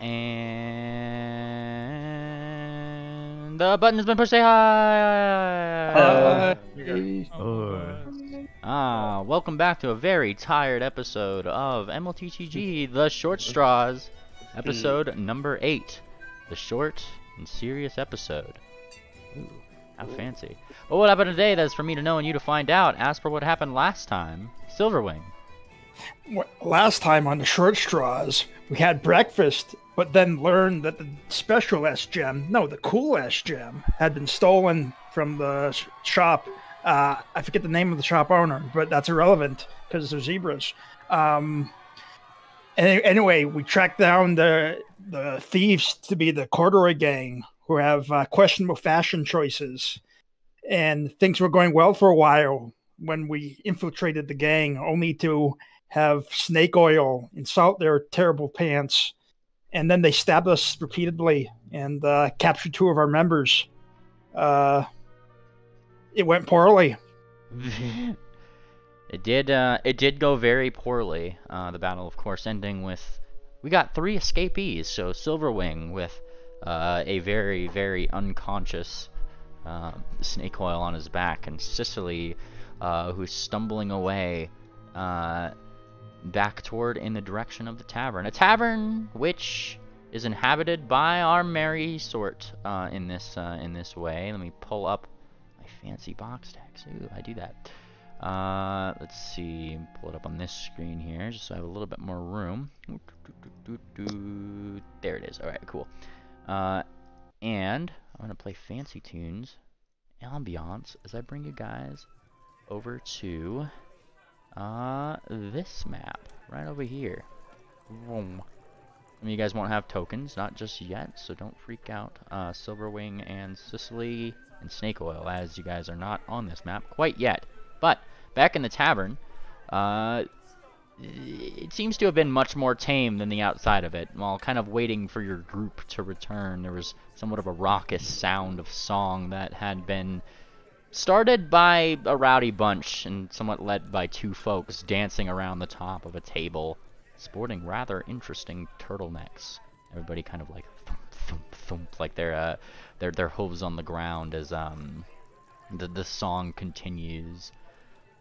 And the button has been pushed. Say hi. Uh, Ah, welcome back to a very tired episode of MLPTG, The Short Straws, episode number eight, the short and serious episode. Ooh, how fancy! Well, what happened today? That's for me to know and you to find out. As for what happened last time, Silverwing. Last time on the short straws, we had breakfast, but then learned that the special S gem, no, the cool S gem, had been stolen from the shop. Uh, I forget the name of the shop owner, but that's irrelevant because they're zebras. Um, any- anyway, we tracked down the the thieves to be the corduroy gang who have uh, questionable fashion choices, and things were going well for a while when we infiltrated the gang, only to have snake oil insult their terrible pants. And then they stabbed us repeatedly and uh, captured two of our members. Uh, it went poorly. it did. Uh, it did go very poorly. Uh, the battle, of course, ending with we got three escapees. So Silverwing with uh, a very, very unconscious uh, snake oil on his back, and Sicily, who's stumbling away uh, back toward in the direction of the tavern. A tavern which is inhabited by our merry sort uh, in this uh, in this way. Let me pull up my fancy box text. Ooh, I do that. Uh, let's see, pull it up on this screen here, just so I have a little bit more room. There it is. All right, cool. Uh, and I'm gonna play fancy tunes, ambiance, as I bring you guys over to uh this map right over here. Vroom. I mean, you guys won't have tokens, not just yet, so don't freak out. Uh, Silverwing and Sicily and Snake Oil, as you guys are not on this map quite yet. But back in the tavern, uh, it seems to have been much more tame than the outside of it. While kind of waiting for your group to return, there was somewhat of a raucous sound of song that had been started by a rowdy bunch and somewhat led by two folks dancing around the top of a table, sporting rather interesting turtlenecks. Everybody kind of like thump, thump, thump, like their uh, their their hooves on the ground as um the the song continues.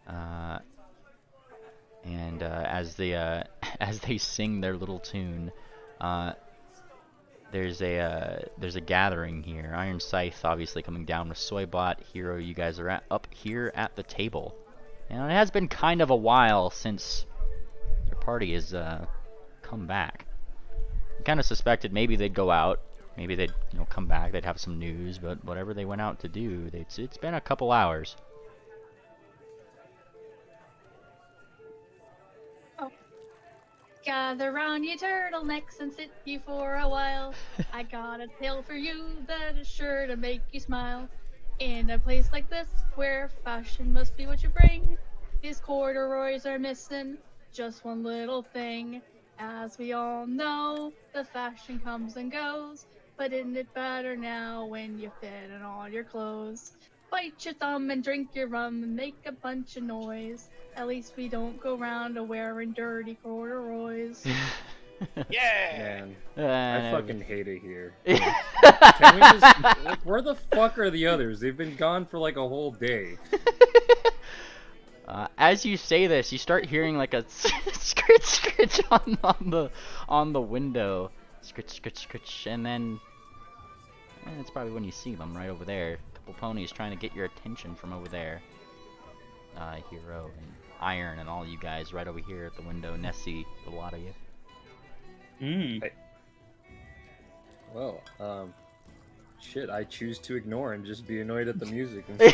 Uh, and uh, as they uh, as they sing their little tune, uh, there's a uh, there's a gathering here. Iron Scythe obviously coming down with Soybot. Hero, you guys are at, up here at the table, and it has been kind of a while since your party has uh, come back. Kind of suspected maybe they'd go out, maybe they'd you know come back, they'd have some news, but whatever they went out to do, it's it's been a couple hours. Gather round ye turtlenecks and sit you for a while. I got a tale for you that is sure to make you smile. In a place like this, where fashion must be what you bring, these corduroys are missing just one little thing. As we all know, the fashion comes and goes, but isn't it better now when you fit in all your clothes? Bite your thumb and drink your rum and make a bunch of noise. At least we don't go round a wearing dirty corduroys. Yeah. Man, Uh, I fucking hate it here. Can we just like where the fuck are the others? They've been gone for like a whole day. Uh, as you say this, you start hearing like a scritch scritch on, on the on the window, scritch scritch scritch, and then eh, it's probably when you see them right over there. A couple ponies trying to get your attention from over there. Uh, Hero and Iron and all you guys right over here at the window. Nessie, a lot of you. Mm. Well, um, shit, I choose to ignore and just be annoyed at the music instead.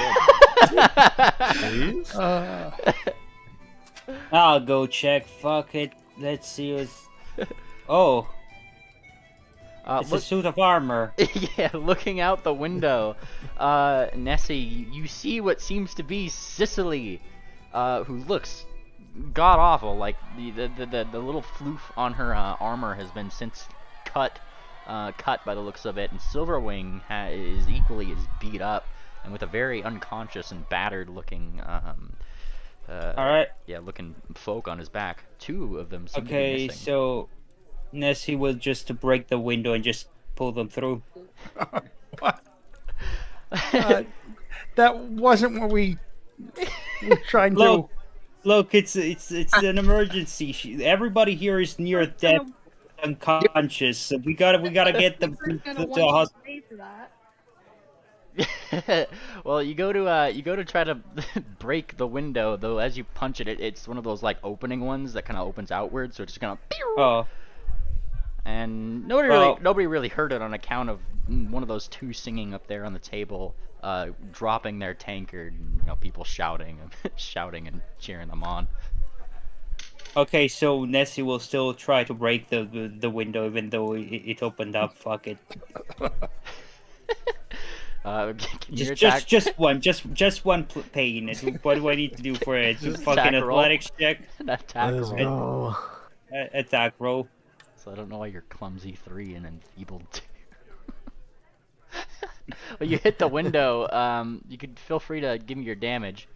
Please? Uh, I'll go check. Fuck it. Let's see what's. Oh, Uh, it's look- a suit of armor. yeah, looking out the window, uh, Nessie, you, see what seems to be Sicily, uh, who looks god awful. Like the the, the, the, little floof on her uh, armor has been since cut, uh, cut by the looks of it, and Silverwing ha- is equally as beat up and with a very unconscious and battered looking. Um, uh, All right. Yeah, looking folk on his back. Two of them seem to be Okay, missing. So Nessie will just to break the window and just pull them through. Uh, that wasn't what we were trying to. Look, look, it's it's it's an emergency. She, everybody here is near death, unconscious. So we gotta we gotta get them to, We're gonna to the hospital. for that. well, you go to uh, you go to try to break the window, though. As you punch it, it it's one of those like opening ones that kind of opens outward, so it's just gonna. Oh, And nobody really nobody really heard it on account of one of those two singing up there on the table, uh, dropping their tankard, and you know people shouting and shouting and cheering them on. okay. So Nessie will still try to break the the, the window, even though it, it opened up. Fuck it. Uh, give me your Just just just one, just just one pl- pain. What do I need to do for it? Just Just fucking attack roll. athletics check, an attack Let's roll. uh, attack roll. So I don't know why you're clumsy three and enfeebled two. well, you hit the window. Um, you could feel free to give me your damage.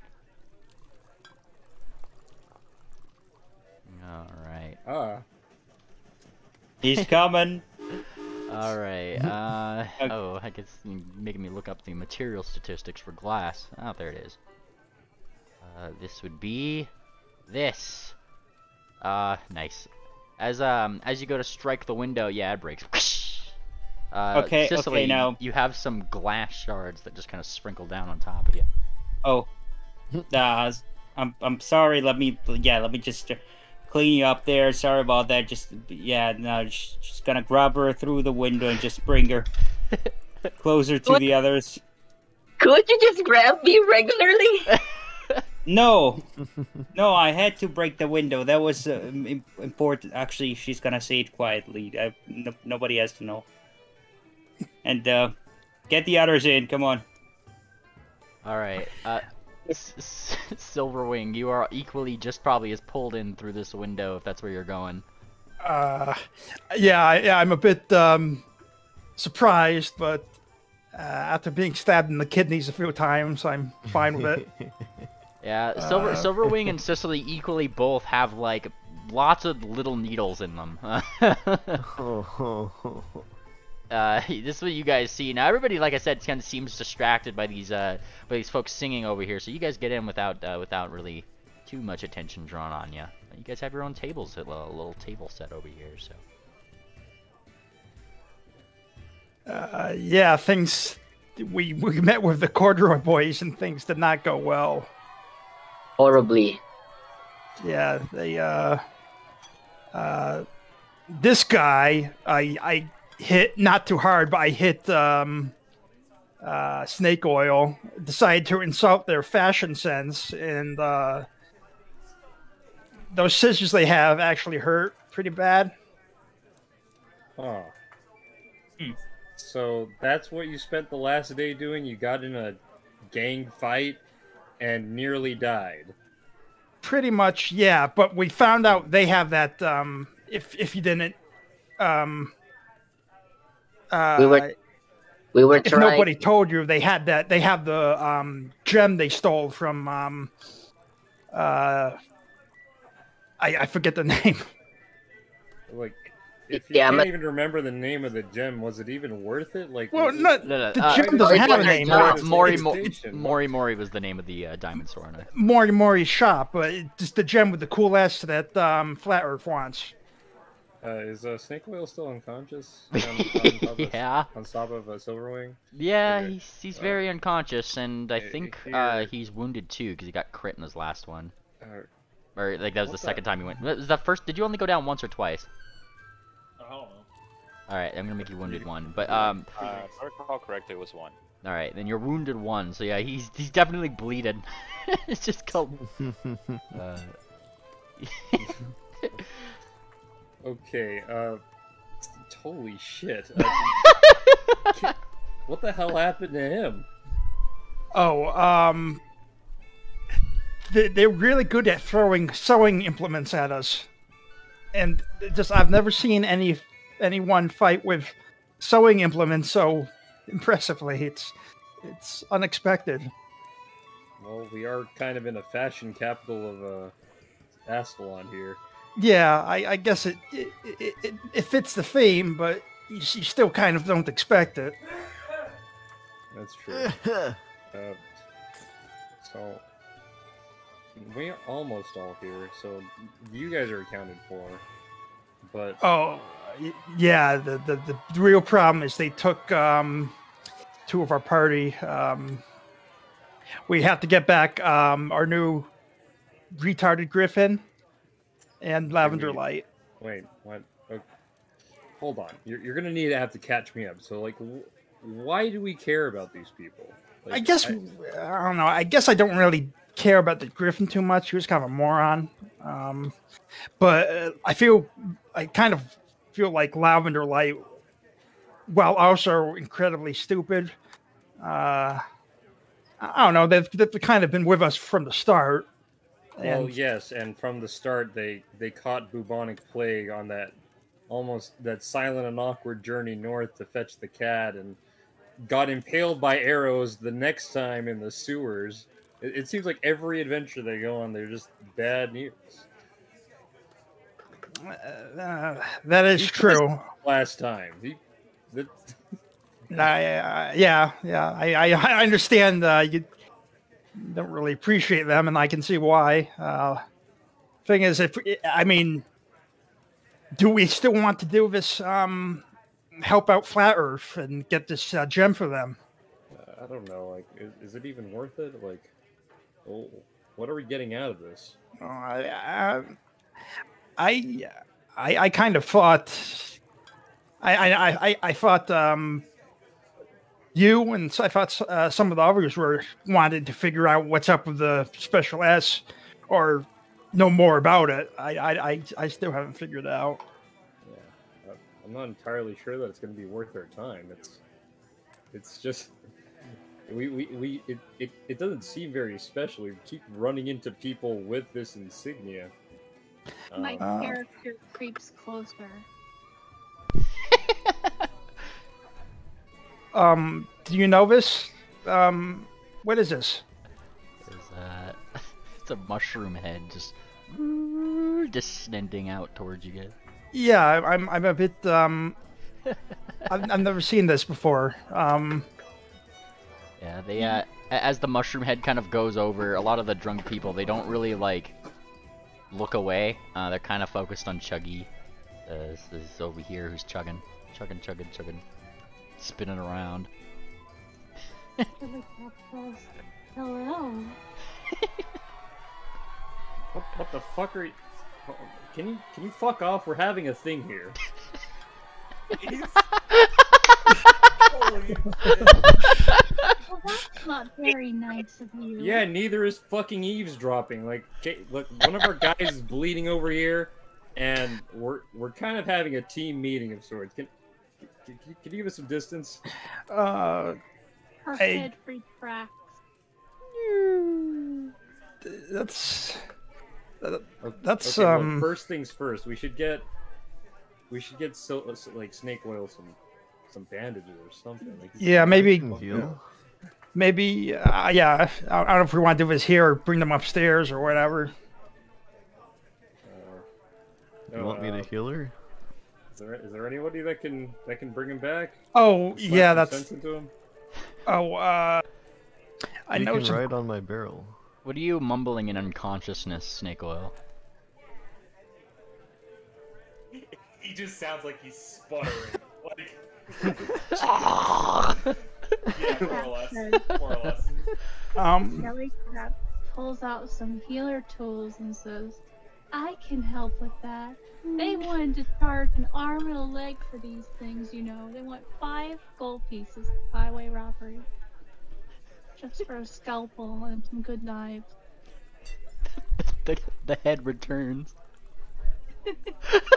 All right. Ah, He's coming. All right. Uh, Okay. oh, I guess you're making me look up the material statistics for glass. Oh, there it is. Uh, this would be this. Uh, nice. As um, as you go to strike the window, yeah, it breaks. Uh, Okay, okay, Sicily, now- you have some glass shards that just kind of sprinkle down on top of you. Oh, uh, I'm I'm sorry. Let me yeah. Let me just uh, clean you up there. Sorry about that. Just yeah. No, just, just gonna grab her through the window and just bring her closer to What? the others. Could you just grab me regularly? No, no. I had to break the window. That was uh, important. Actually, she's gonna say it quietly. I, no, nobody has to know. And uh, get the others in. Come on. All right. Uh, S- S- Silverwing, you are equally just probably as pulled in through this window if that's where you're going. Uh, yeah, I, yeah, I'm a bit um, surprised, but uh, after being stabbed in the kidneys a few times, I'm fine with it. Yeah, Silver Uh. Silverwing and Sicily equally both have like lots of little needles in them. uh, this is what you guys see now. Everybody, like I said, kind of seems distracted by these uh by these folks singing over here. So you guys get in without uh, without really too much attention drawn on you. You guys have your own tables, a little, little table set over here. So Uh, yeah, things. We we met with the corduroy boys and things did not go well. Horribly. Yeah, they uh, uh, this guy I I hit not too hard, but I hit um, uh, snake oil. Decided to insult their fashion sense, and uh, those scissors they have actually hurt pretty bad. huh. So that's what you spent the last day doing? You got in a gang fight and nearly died. Pretty much, yeah. But we found out they have that. Um, if if you didn't, um, uh, We were We were if trying. nobody told you, they had that. They have the um, gem they stole from. Um, uh, I I forget the name. Like, if you Yeah, can't but- even remember the name of the gem, was it even worth it? Like, Well, was it- no, No, no, the uh, gem doesn't have a name. Mor- but Mori Mori. Mori Mori was the name of the uh, diamond sword. on it. Mori Mori's shop, but it's just the gem with the cool S that um, Flat Earth wants. uh, is uh, Snake Oil still unconscious? On, on top of, yeah. On top of uh, Silverwing? Yeah, Okay. he's he's Uh, very unconscious, and I uh, think here- uh, he's wounded too because he got crit in his last one. Uh, Or like that was the the- second time he went. Was that first? Did you only go down once or twice? I don't know. All right, I'm gonna make you wounded one. But um, Uh, if I recall correctly, it was one. all right, then you're wounded one. So yeah, he's he's definitely bleeding. it's just called. Uh, okay, uh, holy shit. Uh, what the hell happened to him? Oh, um, they, they're really good at throwing sewing implements at us, and just I've never seen any anyone fight with sewing implements so impressively. It's it's unexpected. Well, we are kind of in a fashion capital of uh, Ascalon here. yeah, I, I guess it it, it it it fits the theme, but you, you still kind of don't expect it. That's true. Uh, so we're almost all here. So you guys are accounted for, but Oh, yeah. The, the the real problem is they took um, two of our party. Um, we have to get back um, our new retarded Griffin and Lavender we- Light. wait, what? Okay. Hold on. You're, you're gonna need to have to catch me up. So like, wh- why do we care about these people? I Like, guess I, don't know. I guess I don't really care about the Griffin too much. He was kind of a moron. Um, but uh, I feel I kind of feel like Lavender Light, while also incredibly stupid. Uh, I don't know. They've, they've kind of been with us from the start. Well, And yes, and from the start, they they caught bubonic plague on that almost that silent and awkward journey north to fetch the cat, and got impaled by arrows the next time in the sewers. It, it seems like every adventure they go on, they're just bad news. uh, that is Because- true. Last time, he, I, uh, yeah, yeah. I, I, I understand uh, you don't really appreciate them, and I can see why. Uh, thing is, if I mean, do we still want to do this? Um, help out Flat Earth and get this uh, gem for them? I don't know. Like, is, is it even worth it? Like, oh, what are we getting out of this? Uh, I, I, I, I kind of thought. I, I, I, I thought um, you and I thought uh, some of the others were wanted to figure out what's up with the special S, or know more about it. I, I, I, I still haven't figured it out. Yeah, I'm not entirely sure that it's going to be worth our time. It's, it's just, we, we, we it, it, it doesn't seem very special. We keep running into people with this insignia. My Uh, character creeps closer. Um, do you know this? Um, what is this? Is that it's a mushroom head just descending out towards you guys. Yeah, I- I'm, I'm a bit. Um, I've, I've never seen this before. Um, Yeah, they uh, as the mushroom head kind of goes over, a lot of the drunk people they don't really like look away. Uh, they're kind of focused on Chuggy. Uh, this is over here who's chugging, chugging, chugging, chugging, spinning around. Hello. what, what the fuck are you? Can you can you fuck off? We're having a thing here. Well, that's not very nice of you. Yeah, neither is fucking eavesdropping. Like, okay, look, one of our guys is bleeding over here, and we're we're kind of having a team meeting of sorts. Can can, can you give us some distance? uh, Her Hey. head retracts. that's. Okay, That's, okay, look, um, first things first. We should get we should get so like snake oil some some bandages or something. Like, Yeah, maybe, Can heal. maybe. Uh, yeah, I I don't know if we want to do this here or bring them upstairs or whatever. Uh, You no, want me uh, to heal her? Is there is there anybody that can that can bring him back? Oh, Slap yeah, some that's. sense into him? Oh, uh, I you know can some. ride on my barrel. What are you mumbling in unconsciousness, Snake Oil? He just sounds like he's sputtering. like, yeah, more or less. More or less. Um, Jelly Crab pulls out some healer tools and says, I can help with that. They wanted to charge an arm and a leg for these things, you know. They want five gold pieces for highway robbery. Just for a scalpel and some good knives. the, the head returns.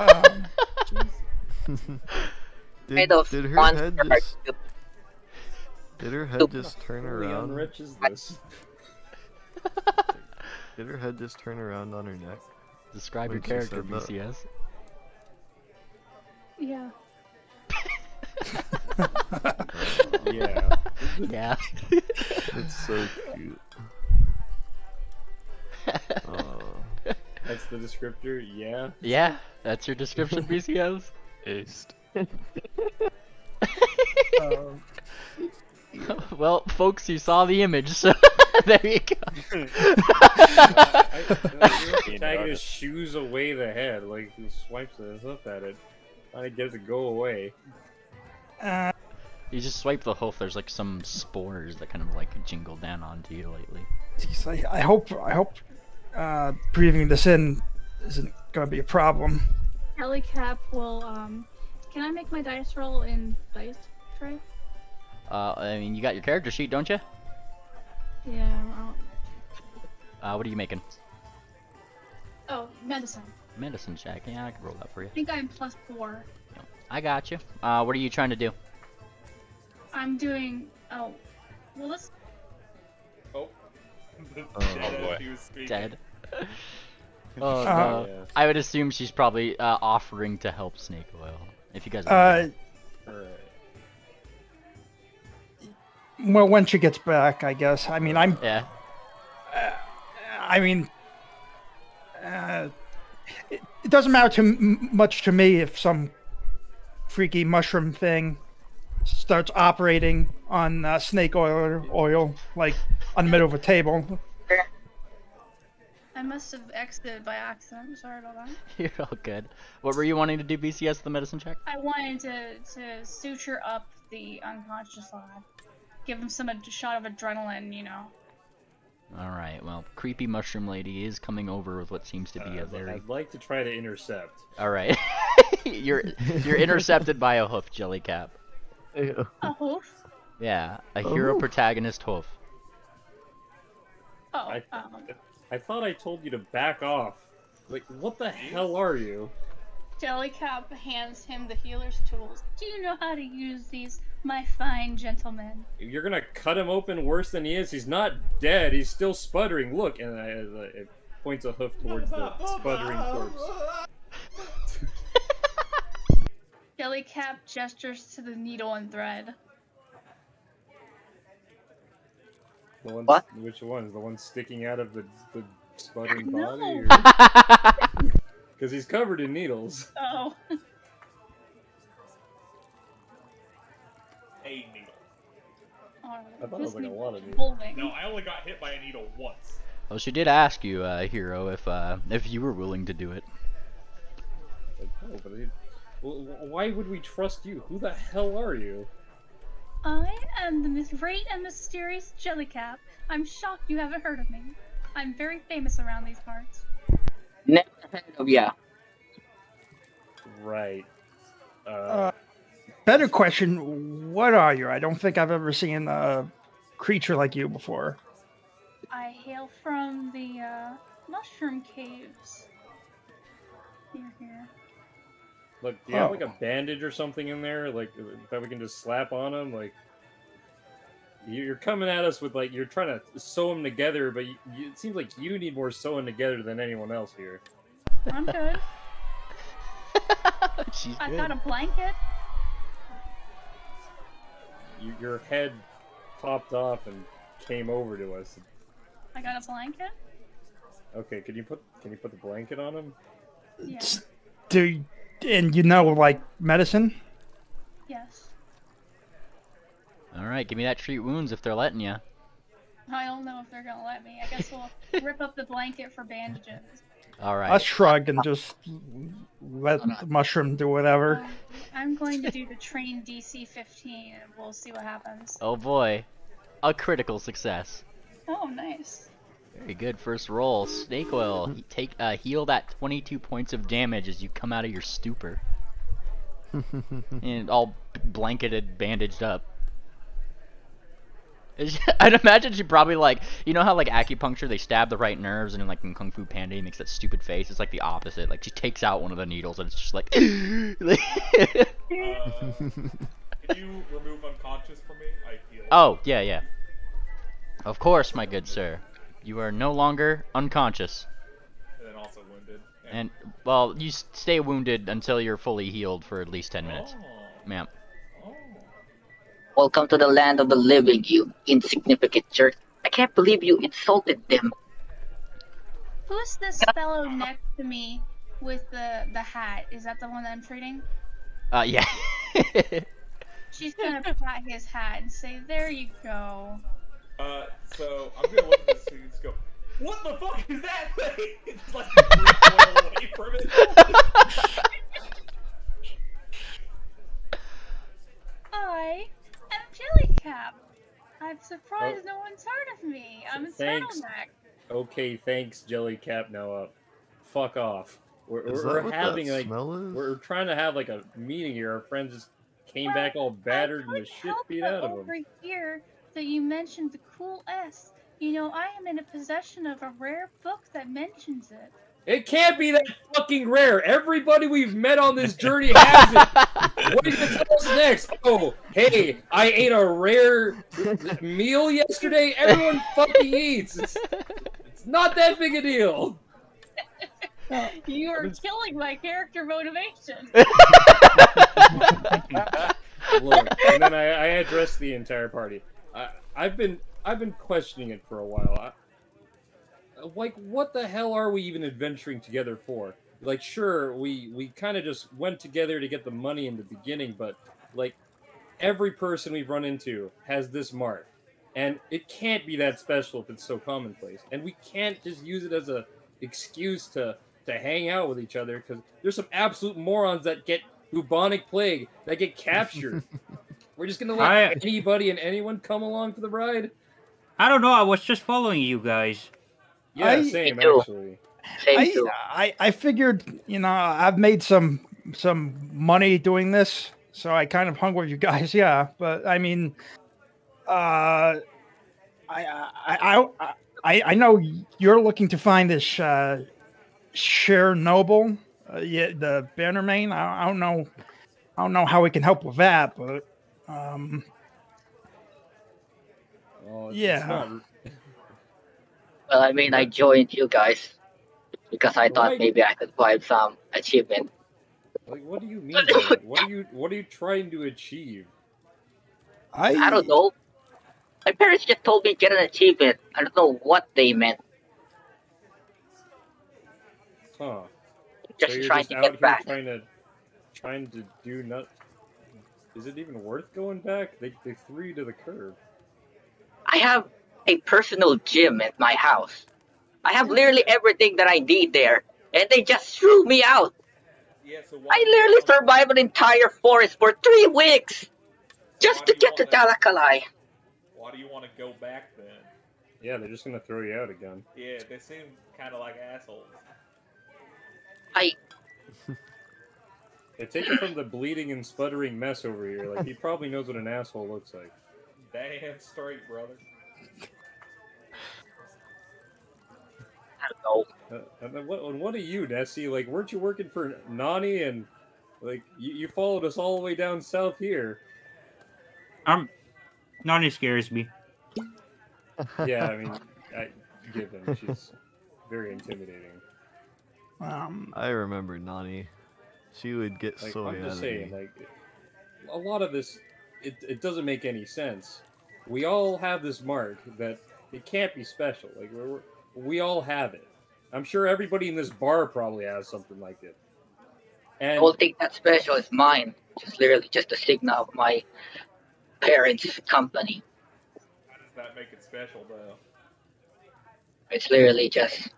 Um, did, Kind of did her head just did her head just turn How around? rich is this? Did her head just turn around on her neck? Describe your character, said that. BCS. Yeah. yeah. yeah. It's so cute. Oh, That's the descriptor? Yeah. Yeah, that's your description, BCS. Aced. Um, well, folks, you saw the image, so there you go. I, I, tagging his shoes away the head, like he swipes his up at it. I get it to go away. uh, You just swipe the hoof. There's like some spores that kind of like jingle down onto you lately. geez, I, I hope I hope uh, breathing this in isn't gonna be a problem. Jellycap will um. Can I make my dice roll in dice tray? Uh, I mean, you got your character sheet, don't you? Yeah. I'll... Uh, what are you making? Oh, medicine. Medicine check. Yeah, I can roll that for you. I think I'm plus four. I got you. Uh, what are you trying to do? I'm doing. Oh, well, this. Oh. Dead boy. he. Dead. oh Uh, no. Yeah. I would assume she's probably uh, offering to help Snake Oil. If you guys. Uh, Alright. well, when she gets back, I guess. I mean, I'm. yeah. I mean, uh, it, it doesn't matter to m- much to me if some freaky mushroom thing starts operating on uh, snake oil, oil, like on the middle of a table. I must have exited by accident. Sorry about that. You're all good. What were you wanting to do, BCS, the medicine check? I wanted to to suture up the unconscious lad. Give him some ad- shot of adrenaline, you know. Alright, well, creepy mushroom lady is coming over with what seems to be a Uh, very. I'd like to try to intercept. Alright. you're you're intercepted by a hoof, Jellycap. Ew. A hoof? Yeah, a hero Oh. protagonist hoof. Oh, I- um, I thought I told you to back off. Like, what the hell are you? Jellycap hands him the healer's tools. Do you know how to use these, my fine gentleman? You're gonna cut him open worse than he is. He's not dead. He's still sputtering. Look, and I, I, it points a hoof towards the sputtering corpse. Jellycap gestures to the needle and thread. The one, What? Which one? Is the one sticking out of the, the sputtering No. body? Because he's covered in needles. Oh, A needle. alright. I thought it was This like a lot of needles. No, I only got hit by a needle once. well, she did ask you, uh, hero, if uh, if you were willing to do it. Like, no, but it, w- w- why would we trust you? Who the hell are you? I am the mis- great and mysterious Jellycap. I'm shocked you haven't heard of me. I'm very famous around these parts. Never heard of ya. Right. Uh, Uh, better question: What are you? I don't think I've ever seen a creature like you before. I hail from the uh, mushroom caves. Here, here. Look, do you have oh. like a bandage or something in there, like that we can just slap on him? Like, you- you're coming at us with like you're trying to sew them together, but you, you, it seems like you need more sewing together than anyone else here. I'm good. She's I good. got a blanket. You, your head popped off and came over to us. I got a blanket. Okay, can you put can you put the blanket on him? Yeah. Do and you know like medicine? Yes. Alright, give me that treat wounds if they're letting you. I don't know if they're gonna let me. I guess we'll rip up the blanket for bandages. Alright. Let's shrug and just let the mushroom do whatever. Um, I'm going to do the train DC 15 and we'll see what happens. Oh boy. A critical success. Oh, nice. Very good first roll. Snake oil. Take uh, heal that 22 points of damage as you come out of your stupor. and all blanketed, bandaged up. I'd imagine she probably like, you know how like acupuncture they stab the right nerves, and in like in Kung Fu Panda he makes that stupid face. It's like the opposite. Like she takes out one of the needles, and it's just like. Uh, can you remove unconscious from me? I heal. oh yeah, yeah. Of course, my good sir. You are no longer unconscious. And then also wounded. And well, you stay wounded until you're fully healed for at least ten minutes, Oh. ma'am. Oh. Welcome to the land of the living, you insignificant jerk. I can't believe you insulted them. Who's this fellow next to me with the the hat? Is that the one that I'm treating? Uh, yeah. She's gonna pat his hat and say, "There you go." Uh, so I'm gonna look at this and just go, "What the fuck is that thing?" It's just like recoil away from it. I am Jellycap. I'm surprised no one's heard of me. I'm a Thanks. turtleneck. Okay, thanks, Jellycap Noah. Fuck off. We're, Is we're, that we're what having that like smell is? we're trying to have like a meeting here. Our friends just came back all battered and the shit beat out of them. over them. here that you mentioned the cool S. You know, I am in a possession of a rare book that mentions it. It can't be that fucking rare. Everybody we've met on this journey has it. what are you gonna tell us next? Oh, hey, I ate a rare meal yesterday. Everyone fucking eats. It's, it's not that big a deal. You are killing my character motivation. Look, and then I, I addressed the entire party. I, I've been I've been questioning it for a while. I, like, what the hell are we even adventuring together for? Like, sure, we we kind of just went together to get the money in the beginning, but like, every person we've run into has this mark, and it can't be that special if it's so commonplace. And we can't just use it as a excuse to to hang out with each other because there's some absolute morons that get bubonic plague that get captured. We're just gonna let I- anybody and anyone come along for the ride. I don't know. I was just following you guys. Yeah, I- same Me too. actually. Same I, too. I I figured, you know, I've made some some money doing this, so I kind of hung with you guys. Yeah, but I mean, uh, I I I I, I know you're looking to find this uh, Cher Noble, uh, yeah, the Bannerman. I, I don't know, I don't know how we can help with that, but um, Oh, it's- it's Yeah. Well, I mean, I joined you guys because I thought Right. maybe I could find some achievement. like, what do you mean? what are you What are you trying to achieve? I I don't know. My parents just told me get an achievement. I don't know what they meant. Huh? Just so you're trying just to out get here back. trying to trying to do not. Is it even worth going back? They they threw you to the curb. I have a personal gym at my house. I have literally everything that I need there, and they just threw me out. Yeah, so why I literally survived an entire forest for three weeks just to get to wanna- Dalakalai. Why do you want to go back then? Yeah, they're just gonna throw you out again. Yeah, they seem kind of like assholes. I They take it from the bleeding and sputtering mess over here. Like he probably knows what an asshole looks like. Damn straight, brother. I. Uh, and then what? And what are you, Nessie? Like, weren't you working for Nani and like you, you followed us all the way down south here? Um, Nani scares me. Yeah, I mean, I give him. She's very intimidating. um, I remember Nani. She would get Like, soy I'm just saying, like, a lot of this, it, it doesn't make any sense. We all have this mark that it can't be special. Like, we're, we're- we all have it. I'm sure everybody in this bar probably has something like it. The And whole thing that's special is mine. Just literally just a signal of my parents' company. How does that make it special, though? It's literally just.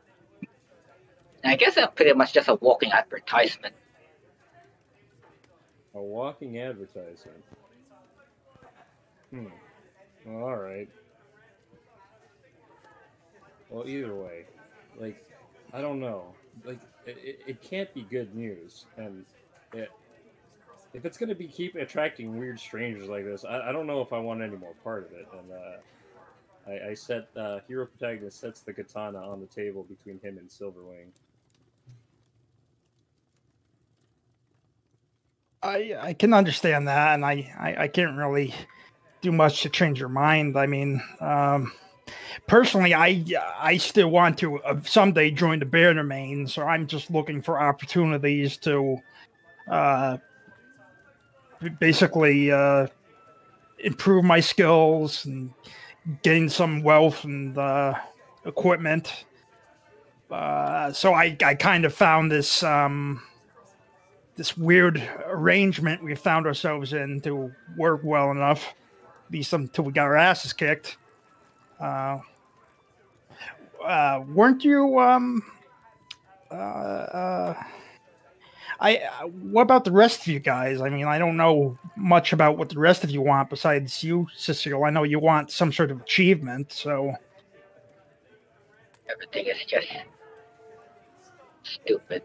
I guess I'm pretty much just a walking advertisement. A walking advertisement. Hmm. All right. Well, either way, like, I don't know. Like, it, it, can't be good news, and it, if it's gonna be keep attracting weird strangers like this, I, I don't know if I want any more part of it. And uh, I, I set uh, hero protagonist sets the katana on the table between him and Silverwing. I I can understand that, and I, I I can't really do much to change your mind. I mean, um, personally, I I still want to uh, someday join the Bannermain, so I'm just looking for opportunities to, uh, basically uh, improve my skills and gain some wealth and uh, equipment. uh, so I, I kind of found this um, this weird arrangement we found ourselves in to work well enough, at least until we got our asses kicked. Uh, uh, weren't you um, uh, uh, I uh, what about the rest of you guys? I mean, I don't know much about what the rest of you want besides you, Cecile. I know you want some sort of achievement, so Everything is just stupid.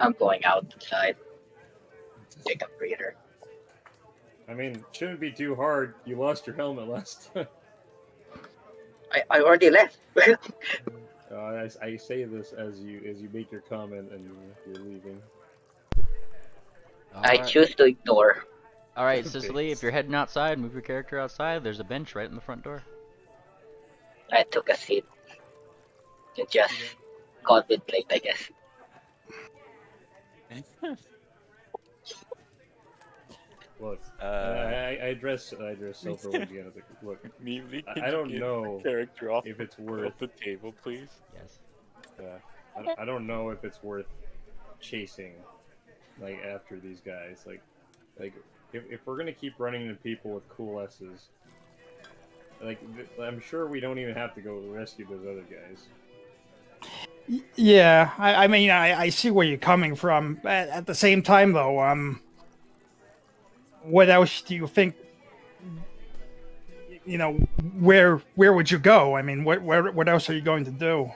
I'm going outside. Take a breather. I mean, shouldn't be too hard. You lost your helmet last time. I, I already left. Uh, I, I say this as you as you make your comment and you're leaving. I Alright. choose to ignore. All right, Cicely, if you're heading outside, move your character outside. There's a bench right in the front door. I took a seat. To just contemplate, I guess. Look, Uh, I, I address I address Silver once again. I was like, Look, Mutely, I- I don't know character off, if it's worth. off the table, please. Yes. Yeah, I, I don't know if it's worth chasing, like after these guys. Like, like if, if we're gonna keep running into people with cool S's, like th- I'm sure we don't even have to go rescue those other guys. Yeah, I, I mean, I, I see where you're coming from. At, at the same time, though, um, what else do you think? You know, where where would you go? I mean, what where, what else are you going to do?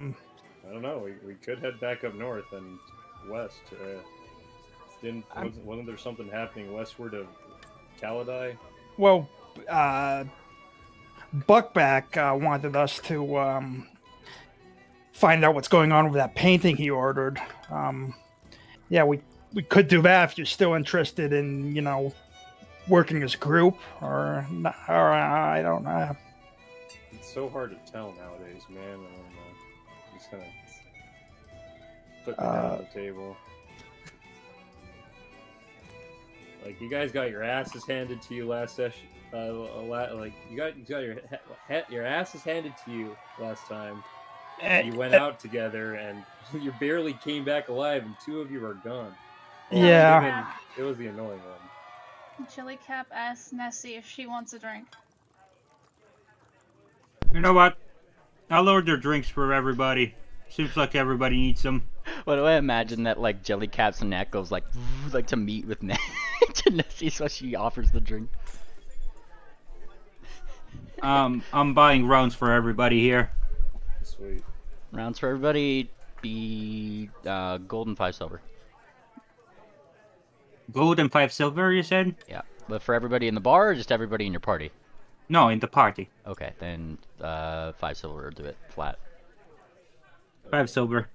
I don't know. We, we could head back up north and west. Uh, didn't wasn't, wasn't there something happening westward of Kaladai? Well, uh, Buckback uh, wanted us to um, find out what's going on with that painting he ordered. Um, yeah, we we could do that if you're still interested in, you know, working as a group or not, or uh, I don't know. It's so hard to tell nowadays, man. I don't know. Just kind of put me down Uh, on the table. Like you guys got your asses handed to you last session. Uh, like you got you got your your asses handed to you last time. Eh, You went eh, out together and you barely came back alive, and two of you are gone. Yeah. Even- it was the annoying one. Jellycap asks Nessie if she wants a drink. You know what? I'll order drinks for everybody. Seems like everybody needs them. What do I imagine that like Jellycap's neck goes like like to meet with Ne- to Nessie, so she offers the drink. Um, I'm buying rounds for everybody here. Sweet. Rounds for everybody. Be uh, gold and five silver. Gold and five silver, you said? Yeah, but for everybody in the bar, or just everybody in your party. No, in the party. Okay, then uh, five silver. will Do it flat. Five silver.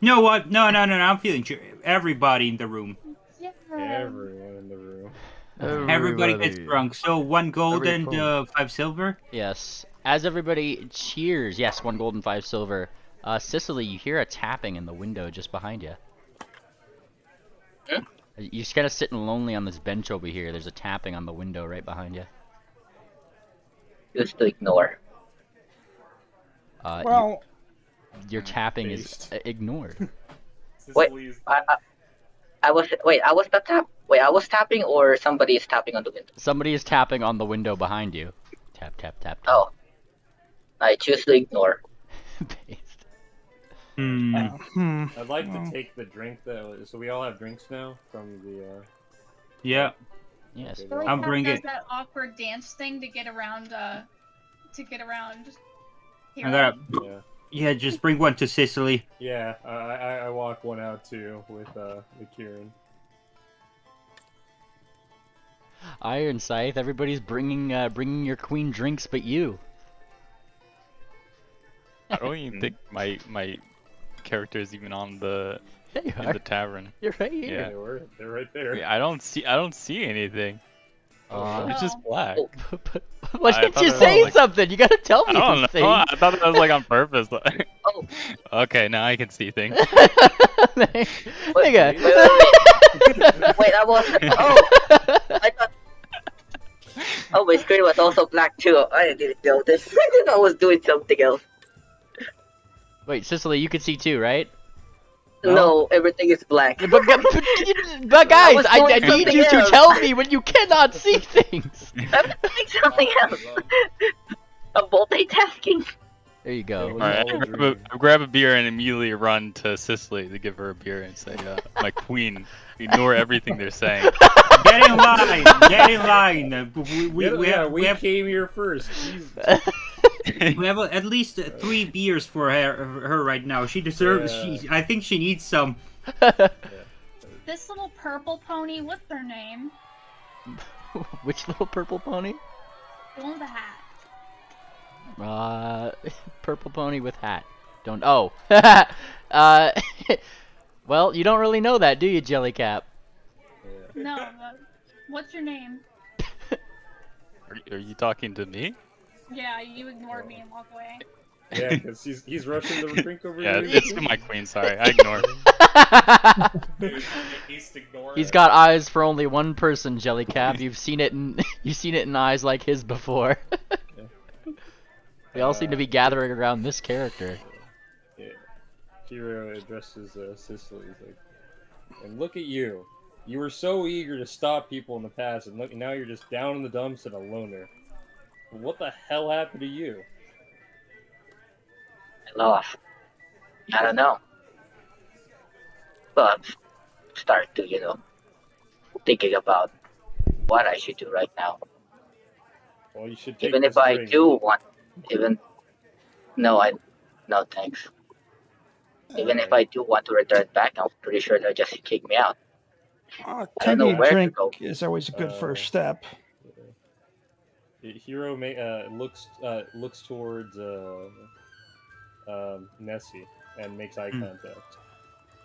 You know what? No, no, no, no. I'm feeling sure. Everybody in the room. Yeah. Everyone in the room. Everybody Everybody gets drunk. So one gold Every and uh, five silver. Yes. As everybody cheers, yes, one gold and five silver. Uh, Sicily, you hear a tapping in the window just behind you. You're just kind of sitting lonely on this bench over here. There's a tapping on the window right behind you. Choose to ignore. Uh, well, you- your tapping is Based. uh, ignored. Wait, I, I, I was wait. I was the tap. Wait, I was tapping, or somebody is tapping on the window. Somebody is tapping on the window behind you. Tap, tap, tap, tap. Oh, I choose to ignore. Based. Hmm. hmm. I'd like to take the drink though. So we all have drinks now from the. Uh, Yeah. Yes. okay, I'll Cap bring does it. that awkward dance thing to get around. Uh, to get around. I Hero. gotta. yeah. Yeah, just bring one to Sicily. Yeah, I, I, I walk one out too with uh with Kieran. Iron Scythe. Everybody's bringing uh, bringing your queen drinks, but you. I don't even think my my character is even on the There you in are. the tavern. You're right here. Yeah. They were, they're right there. Wait, I don't see I don't see anything. Uh, It's just black. but, why didn't you it say like- something? You gotta tell I me don't know. things. I thought that was like on purpose. Oh. okay, now I can see things. Nigga. Wait, Wait, I was. Oh, I thought. Oh, my screen was also black too. I didn't know this. I thought I was doing something else. Wait, Sicily, you can see too, right? No? No, everything is black. But, but, but, but guys, was I, I need something you to tell me when you cannot see things. I'm doing something else. I'm multitasking. There you go. Alright, I grab, a, I grab a beer and immediately run to Sicily to give her a beer and say, uh, "My queen, ignore everything they're saying." Get in line. Get in line. We, we, yeah, we yeah, have, we we have, came here first. Jesus. we have at least uh, three beers for her, her right now. She deserves. Yeah. She, I think she needs some. This little purple pony, what's their name? Which little purple pony? The one with the hat. Uh, purple pony with hat. Don't. Oh. uh. well, you don't really know that, do you, Jellycap? No, but what's your name? Are, are you talking to me? Yeah, you ignored me and walked away. Yeah, because he's he's rushing the drink over Yeah, here. it's my queen. Sorry, I ignore. He's ignoring He's it. got eyes for only one person, Jellycap. You've seen it in you've seen it in eyes like his before. they all seem to be gathering around this character. Yeah. Hero addresses uh, Cicely. He's like, and look at you. You were so eager to stop people in the past, and look, now you're just down in the dumps and a loner. What the hell happened to you? I lost. I don't know. But start to, you know, thinking about what I should do right now. Well, you should take Even if I drink. do want, even no, I, no thanks. Even if I do want to return back, I'm pretty sure they'll just kick me out. Uh, I don't know taking a where to drink go. is always a good Uh, first step. Hero ma- uh, looks uh, looks towards uh, um, Nessie and makes eye Hmm. contact,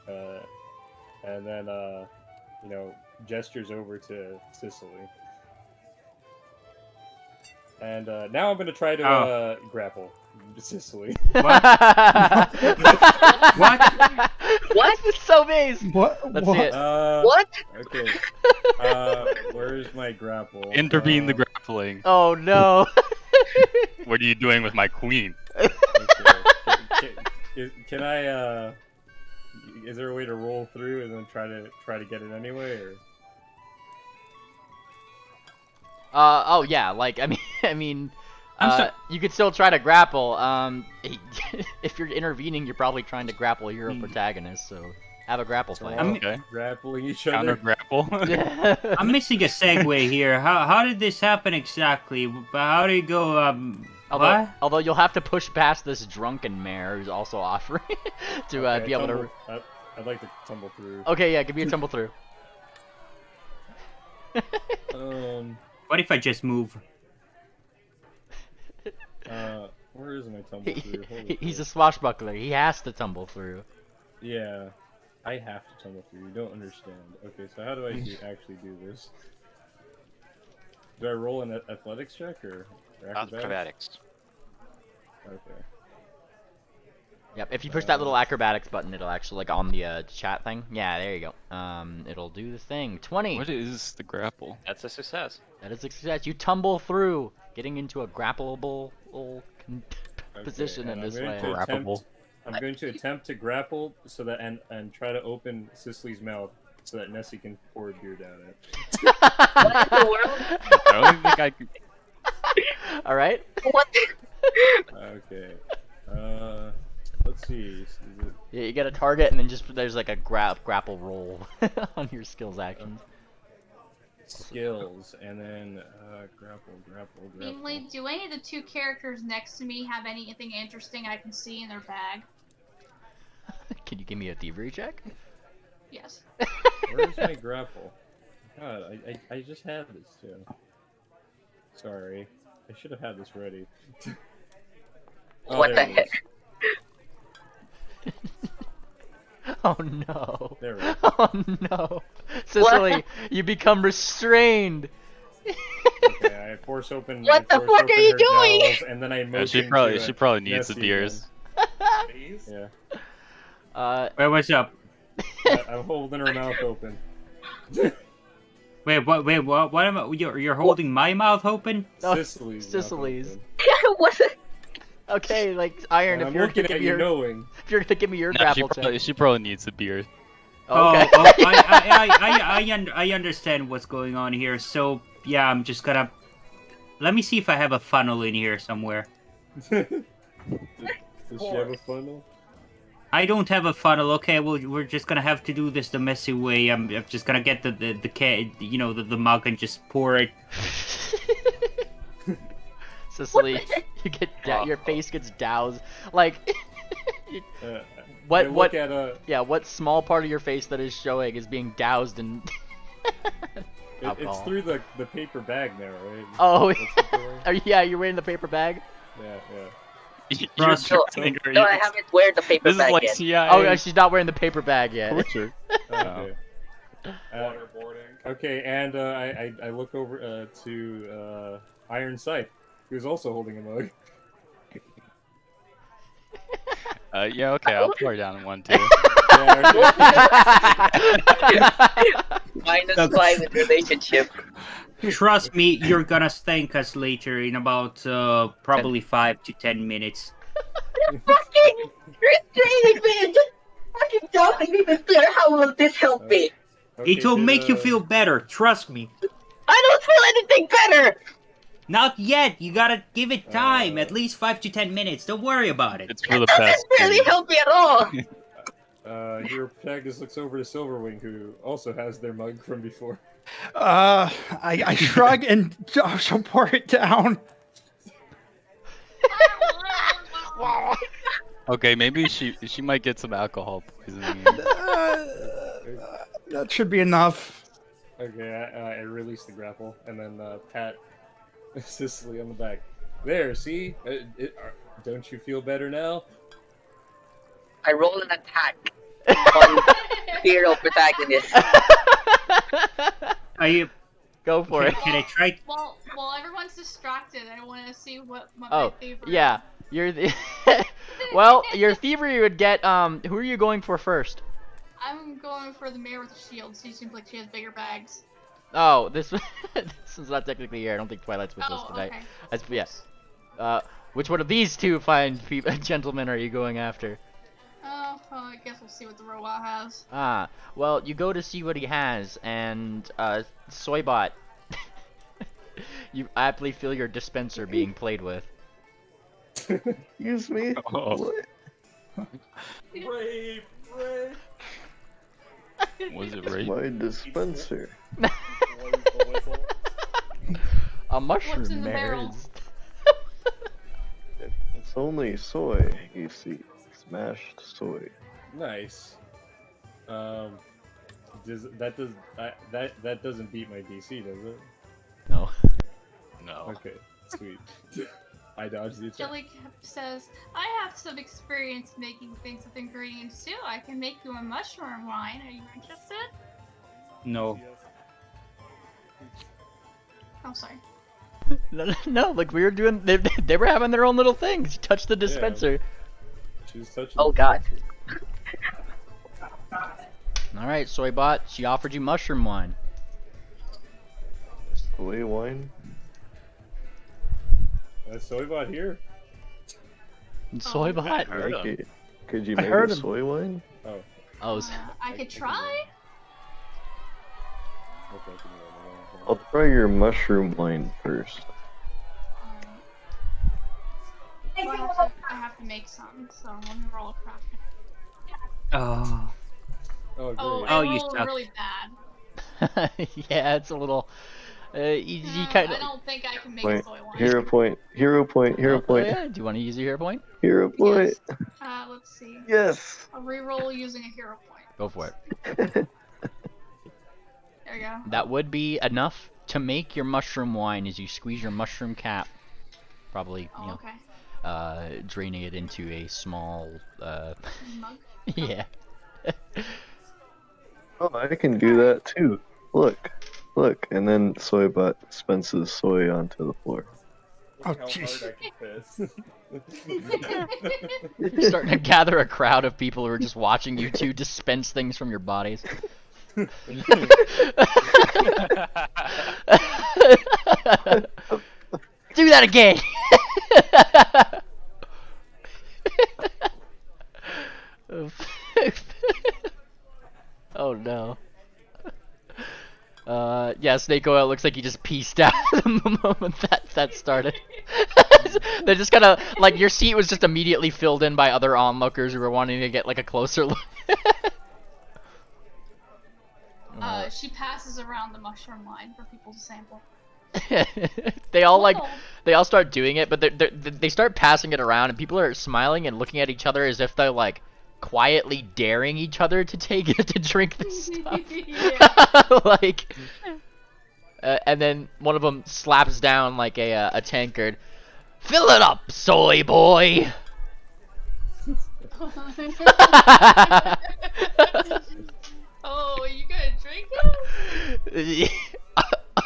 uh, and then uh, you know gestures over to Sicily. And uh, now I'm gonna try to Oh. uh, grapple Cicely. what? What? What? It's so amazing. What? Let's what? see it. Uh, What? Okay. Uh, where's my grapple? Intervene the Uh, grappling. Oh no. What are you doing with my queen? Okay. Can, can, can I? Uh, is there a way to roll through and then try to try to get it anyway? Or Uh oh yeah, like I mean I mean uh, so- you could still try to grapple. Um if you're intervening, you're probably trying to grapple your Hmm. protagonist, so have a grapple So fight. I'm- Okay. grappling each Counter other? grapple. I'm missing a segue here. How how did this happen exactly? How do you go? Um, although, what? although you'll have to push past this drunken mare who's also offering to uh, Okay, be able to. tumble- I, I'd like to tumble through. Okay, yeah, give me a tumble through. Um. What if I just move? Uh. Where is my tumble through? Holy he- he's a swashbuckler. He has to tumble through. Yeah. I have to tumble through. You don't understand. Okay, so how do I do, actually do this? Do I roll an a- athletics check or, or acrobatics? Acrobatics. Okay. Yep, if you push that little acrobatics button, it'll actually like on the uh, chat thing. Yeah, there you go. Um, it'll do the thing. Twenty. What is the grapple? That's a success. That is a success. You tumble through, getting into a grappleable little con- Okay, position in this way. to attempt- Grappable. I'm going to attempt to grapple so that and and try to open Cicely's mouth so that Nessie can pour a beer down it. What in the world? I don't think I could. All right. What? Okay. Uh, let's see. Is it- Yeah, you get a target, and then just there's like a grab grapple roll on your skills actions. skills and then uh, grapple, grapple, grapple. Beamley, do any of the two characters next to me have anything interesting I can see in their bag? Can you give me a thievery check? Yes. Where's my grapple? God, I, I, I just had this too. Sorry, I should have had this ready. Oh, What the heck? Oh no. There we go. Oh no. Cicely, you become restrained. Okay, I force open. What I the fuck are you doing? jowls, And then I Yeah, she probably to, she uh, probably needs the beers. Please. Again. Uh, Wait, what's up? I, I'm holding her mouth open. Wait, what? Wait, what? What am I? You're, you're holding my mouth open? Oh, Cicely's. mouth Cicely's. open. what? Okay, like Iron, And if I'm you're looking gonna at give me you your, knowing. if you're gonna give me your No, she, probably, check. she probably needs a beer. Oh, Okay. oh, I, I, I, I, I, un- I understand what's going on here. So yeah, I'm just gonna. Let me see if I have a funnel in here somewhere. Does she have a funnel? I don't have a funnel. Okay, well, we're just gonna have to do this the messy way. I'm, I'm just gonna get the the, the ca- you know, the, the mug and just pour it. Cicely, you get dou- your face gets doused. Like, Uh, what what? at a. Yeah, what small part of your face that is showing is being doused and. It, it's through the the paper bag now, right? Oh, That's what they're wearing? are you, yeah, you're wearing the paper bag. Yeah, yeah. You're Trust- No, no, I haven't wear the paper This is bag like yet. CIA. Oh, yeah, she's not wearing the paper bag yet. torture. Okay. Uh, Waterboarding. okay, and uh, I, I I look over uh, to uh, Iron Scythe, who's also holding a mug. Uh, yeah, okay, I'll pour down one too. Yeah, okay. Minus Look. five in relationship. Trust me, you're gonna thank us later in about uh, probably five to ten minutes. Fucking training man! Fucking talking even clear. How will this help me? Okay, It will did, make you uh, feel better. Trust me. I don't feel anything better. Not yet. You gotta give it time. Uh, At least five to ten minutes. Don't worry about it. It's for the That best. doesn't really dude. help me at all. Uh, your protagonist looks over to Silverwing, who also has their mug from before. Uh, I, I shrug and also pour it down. Okay, maybe she she might get some alcohol poisoning. Uh, that should be enough. Okay, I, uh, I release the grapple and then uh, pat Cicely on the back. There, see? Uh, it, uh, don't you feel better now? I roll an attack on hero protagonist. Are you? Go for Can, it. can I try? While while everyone's distracted, I want to see what my Oh, my favorite. yeah, you're the. well, your thievery would get. Um, who are you going for first? I'm going for the mayor with the shield. She seems like she has bigger bags. Oh, this this is not technically here. I don't think Twilight's with us Oh, tonight. okay. That's yes. Uh, which one of these two fine gentlemen are you going after? Oh, well, I guess we'll see what the robot has. Ah, well, you go to see what he has, and uh, Soybot, you aptly feel your dispenser being played with. Excuse me. Oh. What? Rape, rape. Was it rape? My dispenser. Blows the whistle. A mushroom in the barrel? is- It's only soy, you see. Smashed soy. Nice. Um, does that does I, that that doesn't beat my DC, does it? No. No. Okay, sweet. I dodged the attack. Jelly says, I have some experience making things with ingredients too. I can make you a mushroom wine. Are you interested? No. I'm oh, sorry. No, no, like we were doing, they, they were having their own little things. You touch the dispenser. She was touching. Oh god. dispenser. All right, Soybot, she offered you mushroom wine. Soy wine? Uh, Soybot here. And Oh. Soybot. Like it. Could you make heard a him. soy wine? Oh, Uh, s- I could try. I can do that now. I'll try your mushroom wine first. Well, I, have to, I have to make some, so let me roll a craft. Oh. Oh, great. Oh, Oh, you rolled suck. really bad. yeah, it's a little. Uh, you, you No, kind I don't think I can make Wait, soy wine. Hero point, hero point, hero Oh, point, yeah. Do you want to use your hero point? hero point. Uh, let's see. Yes. I'll reroll using a hero point. Go for it. There we go. That would be enough to make your mushroom wine as you squeeze your mushroom cap. Probably, you Oh, know, okay. Uh, draining it into a small, uh, Mug. yeah. Oh, I can do that too. Look, look, and then Soybot dispenses soy onto the floor. Oh, jeez. hard I can piss. You're starting to gather a crowd of people who are just watching you two dispense things from your bodies. Do that again. oh no. Uh, yeah, Snake Oil looks like he just pieced out the moment that that started. They're just kind of like your seat was just immediately filled in by other onlookers who were wanting to get like a closer look. uh, she passes around the mushroom line for people to sample they all like they all start doing it, but they're, they're, they start passing it around, and people are smiling and looking at each other as if they're like quietly daring each other to take it to drink this stuff. like, uh, and then one of them slaps down like a uh, a tankard. Fill it up, soy boy. oh, you gonna drink it?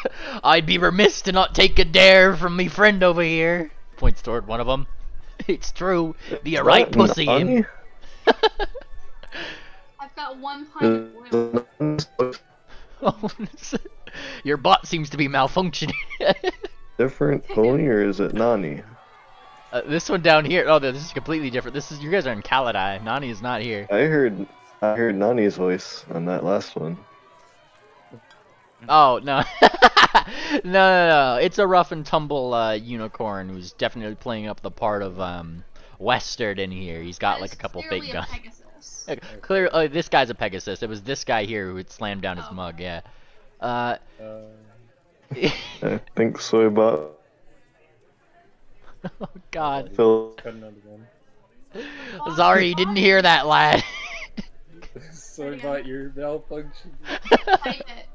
I'd be remiss to not take a dare from me friend over here. Points toward one of them. It's true. Be a right pussy. Him. I've got one pint of oil. Your bot seems to be malfunctioning. different pony or is it Nani? uh, this one down here. Oh, this is completely different. This is you guys are in Kaladai. Nani is not here. I heard I heard Nani's voice on that last one. Oh no. no, no, no! It's a rough and tumble uh, unicorn who's definitely playing up the part of um, Western in here. He's got like a couple clearly fake a guns. Pegasus. Uh, Clear. Uh, this guy's a Pegasus. It was this guy here who had slammed down his Oh. mug. Yeah. Uh, Uh, I think so, but. oh God. Phil cutting out again. Sorry, you didn't hear that, lad. Sorry about your malfunction. Type it.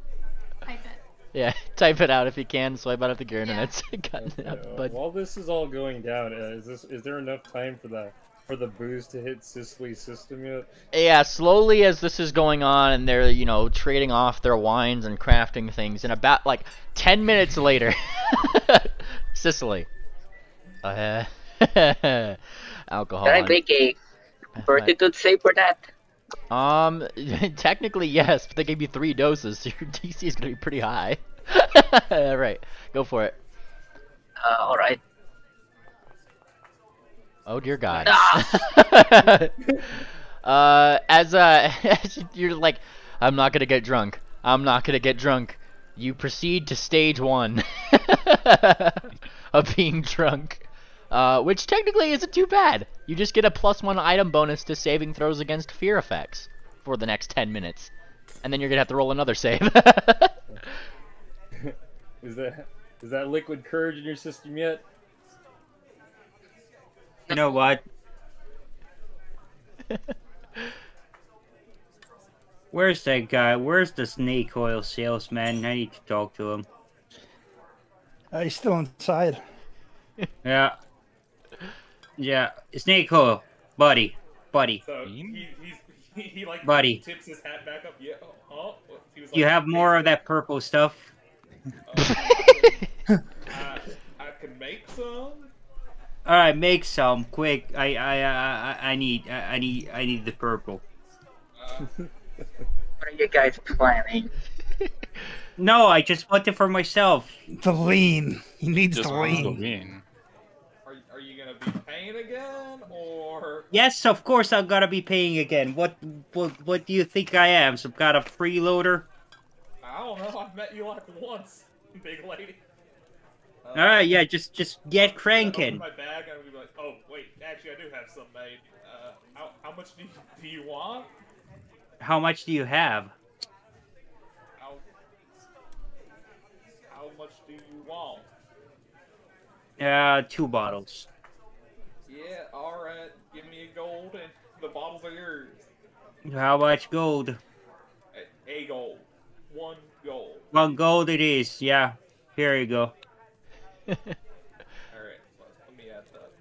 Type it. Yeah, type it out if you can. Swipe out of the gear, and Yeah. it's cutting it out. Uh, But while this is all going down, uh, is this is there enough time for the for the booze to hit Sicily's system yet? yeah, slowly as this is going on, and they're you know trading off their wines and crafting things, and about like ten minutes later, Sicily. Uh, alcohol. Can I on- make a Right. fortitude save for that? Um, technically yes, but they gave you three doses, so your DC is gonna be pretty high. right, go for it. Uh, all right. Oh dear God. Ah! uh, as uh, as you're like, I'm not gonna get drunk. I'm not gonna get drunk. You proceed to stage one of being drunk, uh, which technically isn't too bad. You just get a plus one item bonus to saving throws against fear effects for the next ten minutes, and then you're gonna have to roll another save. Is that is that liquid courage in your system yet? You know what? Where's that guy? Where's the snake oil salesman? I need to talk to him. Uh, he's still inside. Yeah. Yeah. Snake oil. Buddy. Buddy. So he, he's, he, he like Buddy. tips his hat back up. Yeah, huh? He was You have more of that purple stuff? I, I can make some. Alright, make some quick. I I I I- I need I I need I need the purple. Uh, What are you guys planning? No, I just want it for myself. The lean. He needs Just the wants the lean. lean. are, are you gonna be paying again, or Yes, of course I'm gonna be paying again. What what what do you think I am? Some kind of freeloader? I don't know. I've met you like once, big lady. Uh, Alright, yeah, just just get cranking. My bag, I'd be like, "Oh, wait, actually, I do have some made. Uh, how, how much do you, do you want? How much do you have? How, how much do you want?" Uh, two bottles. Yeah, all right. Give me a gold, and the bottles are yours. How much gold? A, a gold, one gold. One gold it is. Yeah, here you go. All right, let, me add that.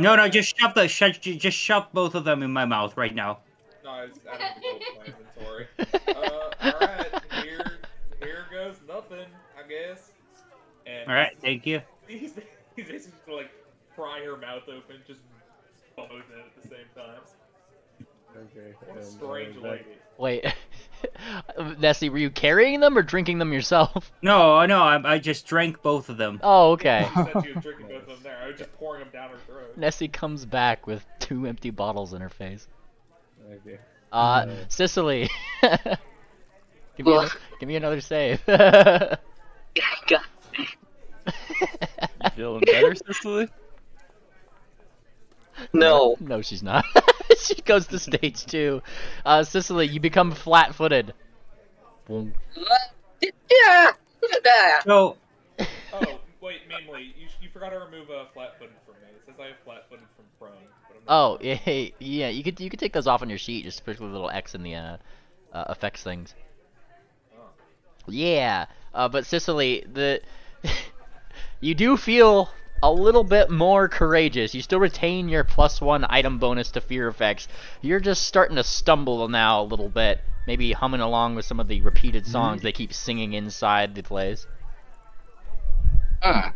No, no, just shove the sh- just shove both of them in my mouth right now. No, I just added the gold to my inventory. Uh, all right, here, here goes nothing, I guess. And All right, thank you. He's he's basically just like pry her mouth open, just both in at the same time. Okay. What a uh, strange that- lady. Wait, Nessie, were you carrying them or drinking them yourself? No, no, I, I just drank both of them. Oh, okay. She said she was drinking both of them there. I was just pouring them down her throat. Nessie comes back with two empty bottles in her face. Okay. Uh, Uh, Sicily. Give me, another, give me another save. God. You feeling better, Cicely? No. no, she's not. she goes to stage two. Uh, Sicily, you become flat-footed. Boom. Yeah. Yeah. So Oh, wait, mainly, you, you forgot to remove uh, flat-footed from me. It says I have flat-footed from prone. But I'm not Oh, yeah, yeah. You could you could take those off on your sheet. Just push the little X in the uh, uh, effects things. Oh. Yeah, uh, but Sicily, the you do feel a little bit more courageous. You still retain your plus one item bonus to fear effects. You're just starting to stumble now a little bit. Maybe humming along with some of the repeated songs they keep singing inside the plays. Mm.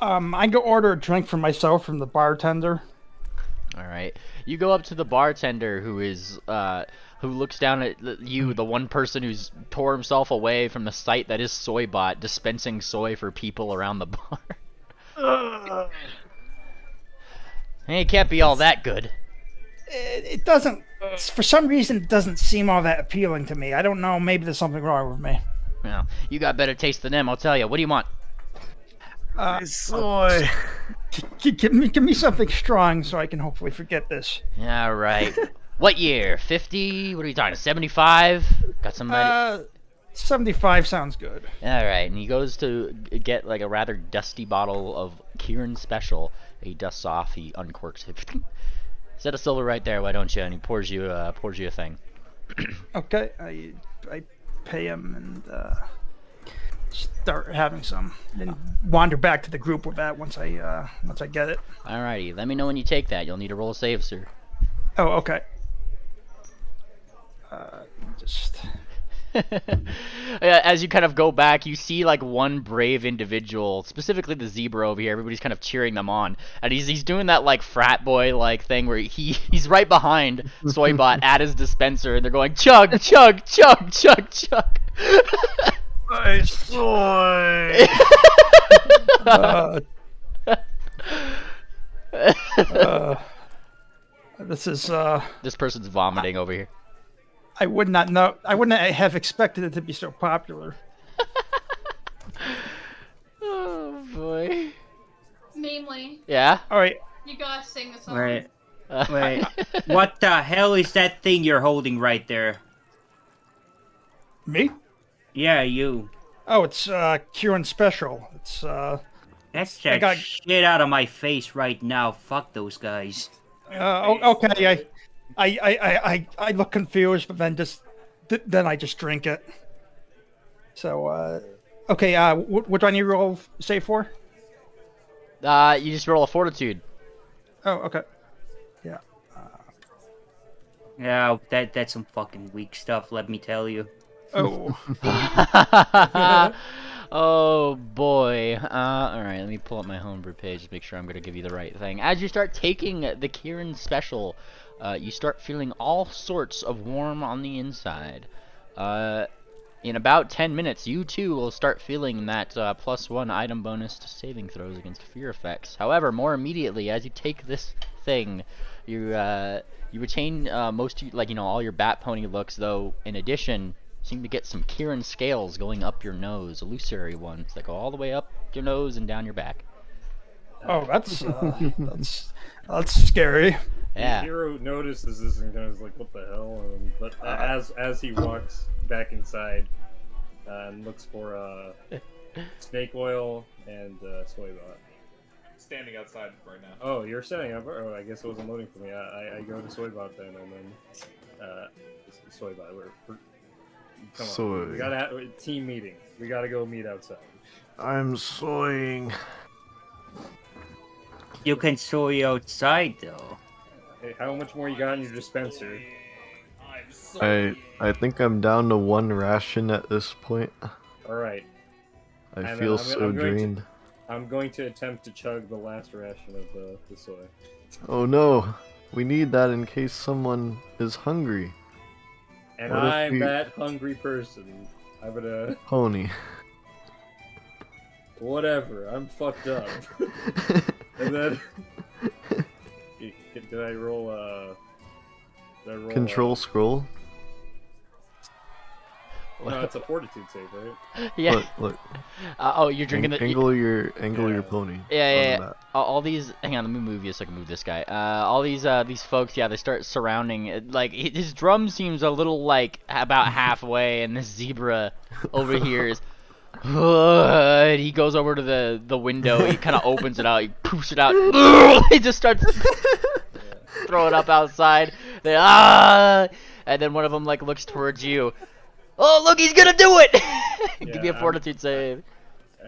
Um, I go order a drink for myself from the bartender. All right. You go up to the bartender who is uh who looks down at you, the one person who's tore himself away from the site that is Soybot, dispensing soy for people around the bar. Hey, it can't be all that good. It, it doesn't. For some reason, it doesn't seem all that appealing to me. I don't know. Maybe there's something wrong with me. Well, you got better taste than them, I'll tell you. What do you want? Uh, Soy. g- give me, give me something strong so I can hopefully forget this. All right. what year? 50? What are you talking? 75? Got some money? Uh, seventy-five sounds good. All right, and he goes to get like a rather dusty bottle of Kirin Special. He dusts off. He uncorks it. Set a silver right there, why don't you? And he pours you, uh, pours you a thing. Okay, I I pay him and uh, start having some. Then wander back to the group with that once I uh, once I get it. All righty, let me know when you take that. You'll need to roll a save, sir. Oh, okay. Uh, just As you kind of go back, you see like one brave individual, specifically the zebra over here. Everybody's kind of cheering them on, and he's he's doing that like frat boy like thing where he he's right behind Soybot at his dispenser, and they're going chug chug chug chug chug. My soy. uh, uh, this is uh, this person's vomiting over here. I would not know. I wouldn't have expected it to be so popular. Oh boy. Namely, Yeah. All right, you gotta sing the song. wait, Uh, wait. what the hell is that thing you're holding right there? me. Yeah, you. Oh, it's uh, Kirin Special. It's uh, That's I that got- shit out of my face right now. Fuck those guys. uh oh, okay. I, I, I, I, I, I look confused, but then just th- then I just drink it. So uh, okay. Uh, what, what do I need to roll save for? Uh, you just roll a fortitude. Oh, okay. Yeah, Yeah, that that's some fucking weak stuff. Let me tell you. Oh, oh boy. Uh, all right, let me pull up my homebrew page to make sure I'm going to give you the right thing. As you start taking the Kirin special, uh, you start feeling all sorts of warm on the inside. Uh, in about 10 minutes, you too will start feeling that uh, plus one item bonus to saving throws against fear effects. However, more immediately, as you take this thing, you uh, you retain uh, most, of, like you know, all your bat pony looks. Though, in addition, you seem to get some Kirin scales going up your nose, illusory ones that go all the way up your nose and down your back. oh, that's uh, that's that's scary. Yeah. Hero notices this and kind of is like, "What the hell?" And, but uh, as as he walks back inside uh, and looks for uh, snake oil and uh, Soybot. standing outside right now. Oh, you're setting up. Oh, I guess it wasn't loading for me. I, I, I go to Soybot then, and then uh, Soybot. We're, we're come on. Soy. We gotta have a team meeting. We gotta go meet outside. I'm soying. You can soy outside though. Hey, how much more you got in your dispenser? I'm I I think I'm down to one ration at this point. All right, I And uh, feel I'm- so I'm going to- drained. I'm going to attempt to chug the last ration of the, the soy. Oh no, we need that in case someone is hungry. And What I'm we- that hungry person. I'm gonna Pony. whatever. I'm fucked up. and then did I roll uh? Did I roll, Control uh, scroll. No, it's a fortitude save, right? yeah. Look, look. Uh, oh, you're drinking Ang- the. angle your angle your pony. Yeah, yeah, yeah. All, all these. Hang on, let me move you so I can move this guy. Uh, all these, uh, these folks, yeah, they start surrounding. Like hi- his drum seems a little like about halfway, and this zebra over here is. and he goes over to the the window. He kind of opens it out. He poofs it out. he just starts throwing up outside. They ah, and then one of them like looks towards you. Oh, look, he's gonna do it! Give me Yeah, a I'm- fortitude save.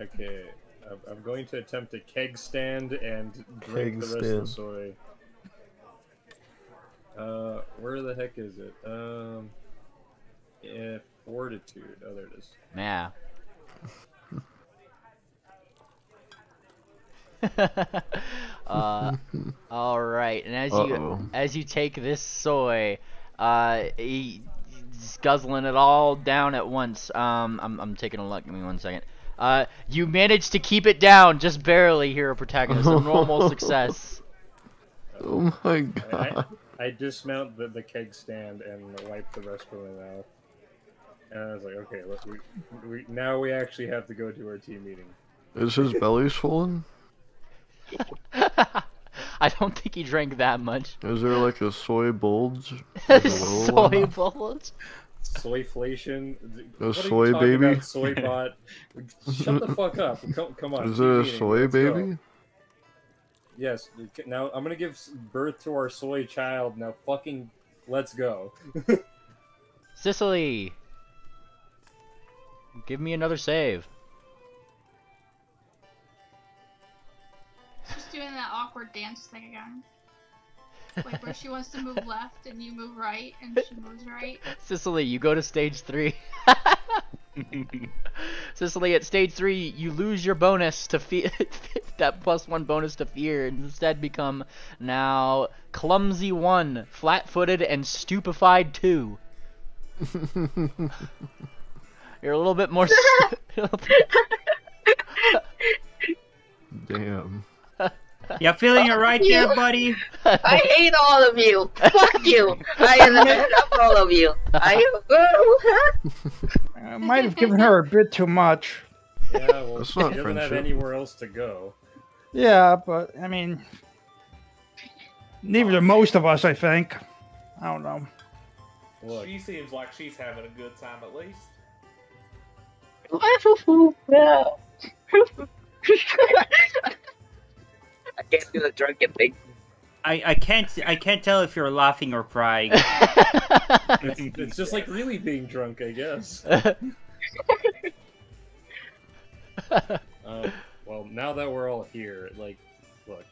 Okay, I'm, I'm going to attempt a keg stand and drink Keg the rest of the stand. soy. Uh, where the heck is it? Um, yeah, fortitude. Oh, there it is. Yeah. uh, all right, and as you Uh-oh. as you take this soy, uh, he, he's guzzling it all down at once. Um, I'm I'm taking a look. Give me one second. Uh, you managed to keep it down just barely, hero protagonist. A normal success. Oh my god. I, I dismount the, the keg stand and wipe the rest from my mouth. And I was like, okay, look, we, we now we actually have to go to our team meeting. Is his belly swollen? I don't think he drank that much. Is there like a soy bulge? Like a soy one? bullets. Soyflation. A What soy baby? About, Soybot. Shut the fuck up. Come, come on. Is team it a meeting, soy let's go. baby? Yes. Now I'm gonna give birth to our soy child. Now fucking let's go. Sicily. Give me another save. She's doing that awkward dance thing again. Like where she wants to move left and you move right and she moves right. Sicily, you go to stage three. Sicily, at stage three, you lose your bonus to fear, that plus one bonus to fear, and instead become now clumsy one, flat-footed, and stupefied two. You're a little bit more. Damn. You feeling it right there, buddy? I hate all of you. Fuck you. I love all of you. I I might have given her a bit too much. Yeah. Well, That's she doesn't have anywhere else to go. Yeah, but I mean, neither do most of us. I think. I don't know. Look, She seems like she's having a good time at least. I can't do the drunken thing. I, I can't I can't tell if you're laughing or crying. it's, it's just like really being drunk, I guess. Um, well, now that we're all here, like, look,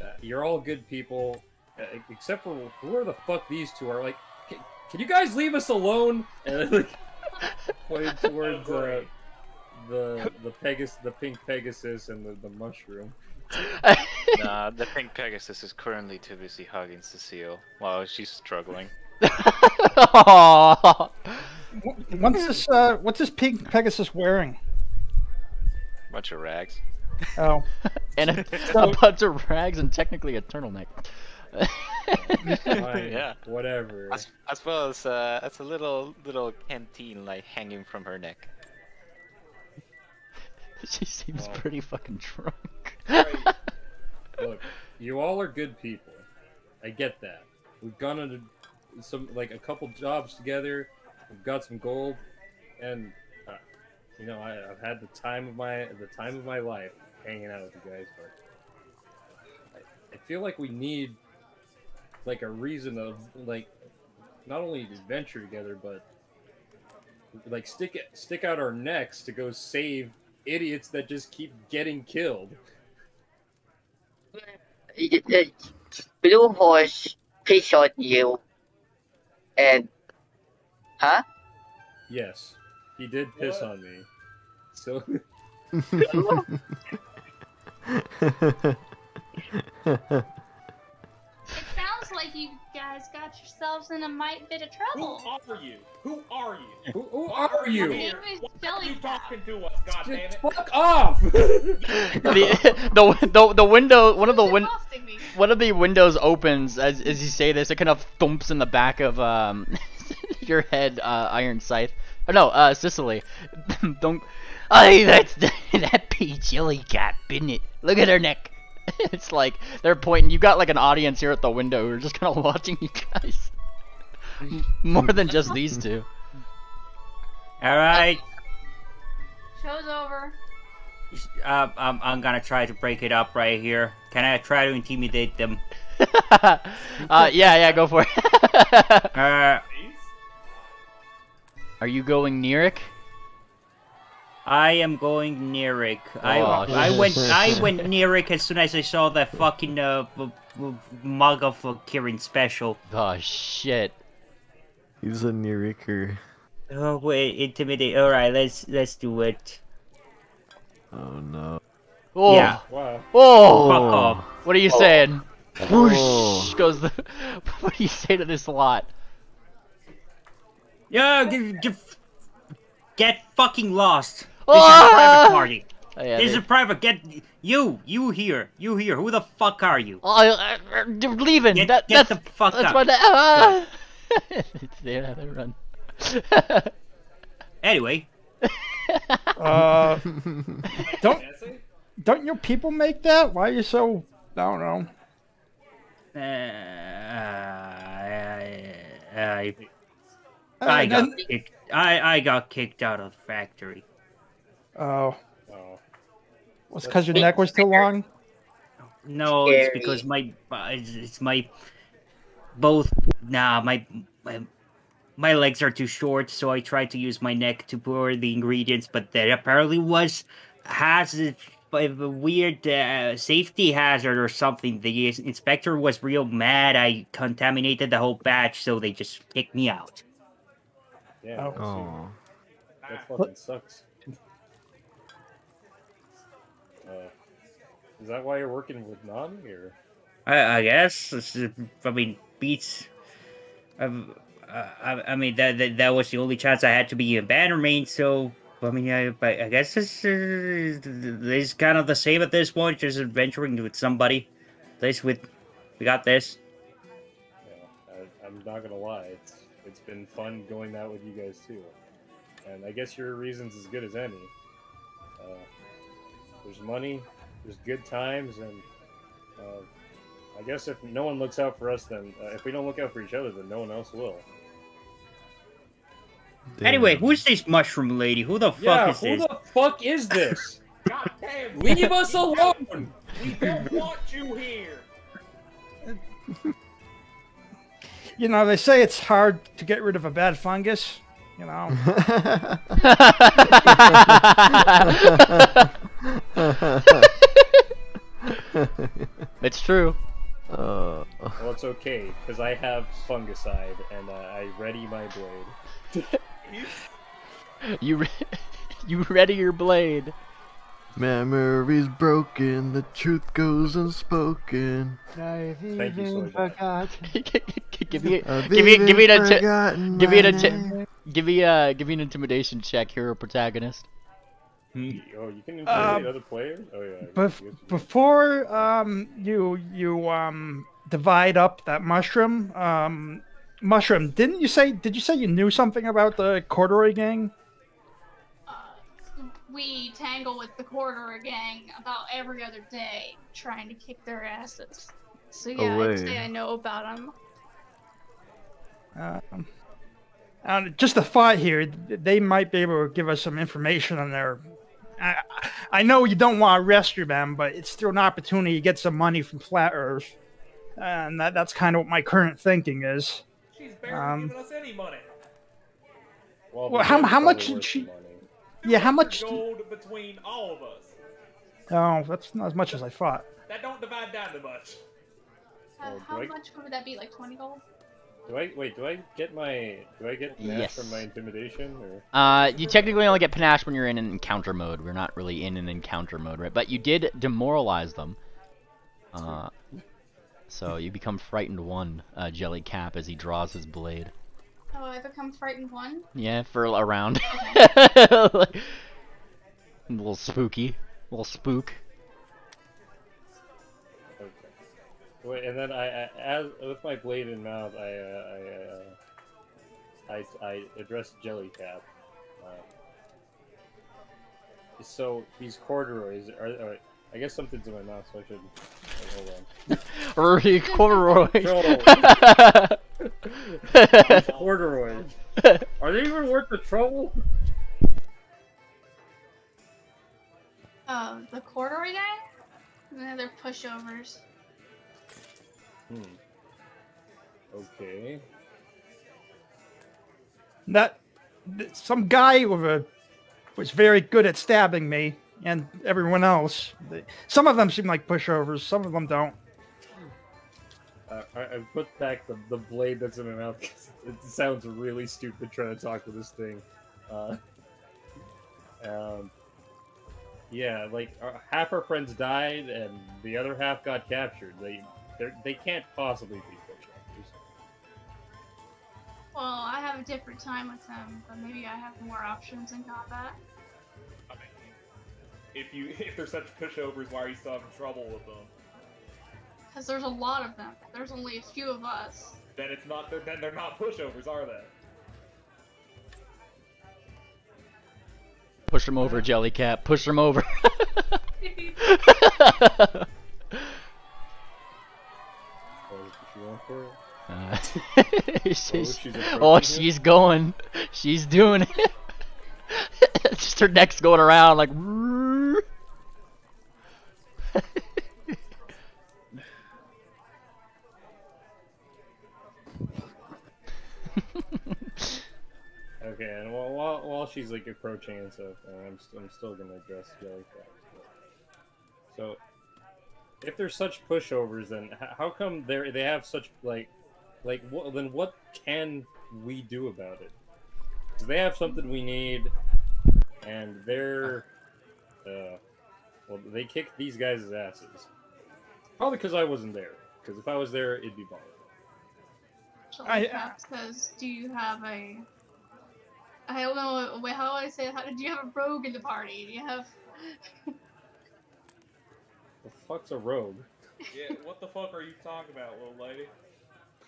uh, you're all good people, uh, except for who are the fuck these two are? Like, can, can you guys leave us alone? And then, like, pointed towards uh, the the Pegasus, the pink Pegasus, and the, the mushroom. Nah, the pink Pegasus is currently too busy hugging Cecile while she's struggling. Aww. What's this? Uh, what's this pink Pegasus wearing? Bunch of rags. Oh, and a, a bunch of rags and technically a turtleneck. Fine, Yeah. whatever. As, as well as uh, as a little little canteen like hanging from her neck. she seems Wow. pretty fucking drunk. Look, you all are good people. I get that. We've gone into some like a couple jobs together. We've got some gold, and uh, you know I, I've had the time of my the time of my life hanging out with you guys. But I, I feel like we need like a reason of like not only to venture together, but like stick stick out our necks to go save idiots that just keep getting killed. Blue horse piss on you. And huh? Yes, he did piss What? on me. So It sounds like you guys got yourselves in a mite bit of trouble. Who trouble. are you? Who are you? who, who are My you? name is Why are you talking to us? God damn it! Fuck off! the, the the the window one of the win one of the windows opens as as you say this. It kind of thumps in the back of um your head, uh, Iron Scythe. Oh, no, uh, Sicily. Don't. Hey, that's that P Jelly cat, isn't it? Look at her neck. it's like they're pointing. You got like an audience here at the window who are just kind of watching you guys. More than just these two. All right. Show's over. Uh, I'm, I'm gonna try to break it up right here. Can I try to intimidate them? uh, yeah, yeah, go for it. Uh, Are you going Nirik? I am going Nirik. I Oh, I went shit. I went Nirik as soon as I saw that fucking uh b- b- mug of Kirin special. Oh shit. He's a Neeriker. Oh wait, intimidate. All right, let's let's do it. Oh no. Oh. Yeah. Wow. Oh. Fuck off. What are you saying? Whoosh Oh. goes the. What do you say to this lot? Yeah, get, get, get fucking lost. This Ah! is a private party. Oh, yeah, this is a private. Get you, you here, you here. Who the fuck are you? Oh, I, I, they're leaving. Get, that, get that's the fuck that's up. my. Ah! they have to run. Anyway, Uh, don't don't your people make that? Why are you so? I don't know. uh, I, I, I got kicked. I, I got kicked out of the factory. Oh, Oh. was because your neck was too long. No, it's because my it's it's my both nah my my my legs are too short, so I tried to use my neck to pour the ingredients, but there apparently was has a, a weird uh, safety hazard or something. The inspector was real mad. I contaminated the whole batch, so they just kicked me out. Yeah. Oh. That fucking sucks. uh, is that why you're working with Nani, or? I, I guess. It's, I mean, beats. I've, I, I mean, that, that that was the only chance I had to be a bannerman. So I mean, I, I guess this, uh, this is kind of the same at this point. Just adventuring with somebody. This with we got this. Yeah, I, I'm not gonna lie. It's it's been fun going out with you guys too, and I guess your reason's as good as any. Uh, there's money, there's good times, and uh, I guess if no one looks out for us, then uh, if we don't look out for each other, then no one else will. Anyway, who's this mushroom lady? Who the fuck yeah, is who this? the fuck is this? God damn. Leave us alone! We don't want you here. You know, they say it's hard to get rid of a bad fungus. You know. it's true. Uh, Well, it's okay because I have fungicide and uh, I ready my blade. You re- you ready your blade? memory's broken, the truth goes unspoken. Thank you, Soy. give me I've give me give me even an forgotten give me an my give me uh give me an intimidation check, hero protagonist. Oh, you can intimidate Um, other players? Oh yeah. Bef- you- before um you you um divide up that mushroom um mushroom didn't you say did you say you knew something about the corduroy gang We tangle with the corduroy gang about every other day, trying to kick their asses. So yeah, I'd say I know about them. um, and just a thought here they might be able to give us some information on their I, I know you don't want to rescue them, but it's still an opportunity to get some money from Flat Earth, and that, that's kind of what my current thinking is. She's barely Um, giving us any money. Well, Well, how- how much did she- money. Yeah, how much- gold between all of us? Oh, that's not as much as I thought. That don't divide down to much. Uh, how I- much would that be? Like 20 gold? Do I wait? Do I get my? Do I get panache Yes. from my intimidation? Or Uh, you technically only get panache when you're in an encounter mode. We're not really in an encounter mode, right? But you did demoralize them. Uh, so you become frightened one, uh, Jellycap, as he draws his blade. Oh, I become frightened one? Yeah, for a round. a little spooky, a little spook. okay. Wait, and then I, I as with my blade in mouth, I uh, I, uh, I I address Jellycap. Uh, so these corduroys are. are I guess something's in my mouth, so I should. Hold on. Rory Corduroy. These corduroys. Are they even worth the trouble? Oh, the corduroy guy? Yeah, they're pushovers. Hmm. Okay. That th- some guy with a was very good at stabbing me and everyone else. They- Some of them seem like pushovers. Some of them don't. Uh, I, I put back the, the blade that's in my mouth 'cause it sounds really stupid trying to talk to this thing. Uh, um, yeah, like uh, half our friends died and the other half got captured. They they're- they can't possibly be pushovers. Well, I have a different time with them, but maybe I have more options in combat. I mean, if you if they're such pushovers, why are you still having trouble with them? Because there's a lot of them. There's only a few of us. Then it's not. Then they're not pushovers, are they? Push them over, Jellycap. Push them over. Oh, is she going for it? Uh, she's, she's oh, she's going. She's doing it. Just her neck's going around like. While, while, while she's like approaching and stuff, uh, I'm, st- I'm still gonna address Jellycap. So, if they're such pushovers, then how come they they have such like, like what? Then what can we do about it? 'Cause they have something we need, and they're, uh, well, they kicked these guys' asses. Probably because I wasn't there. Because if I was there, it'd be boring. I- Jellycap says, "Do you have a?" I don't know. Wait, how do I say? How, do you have a rogue in the party? Do you have? The fuck's a rogue? Yeah. What the fuck are you talking about, little lady?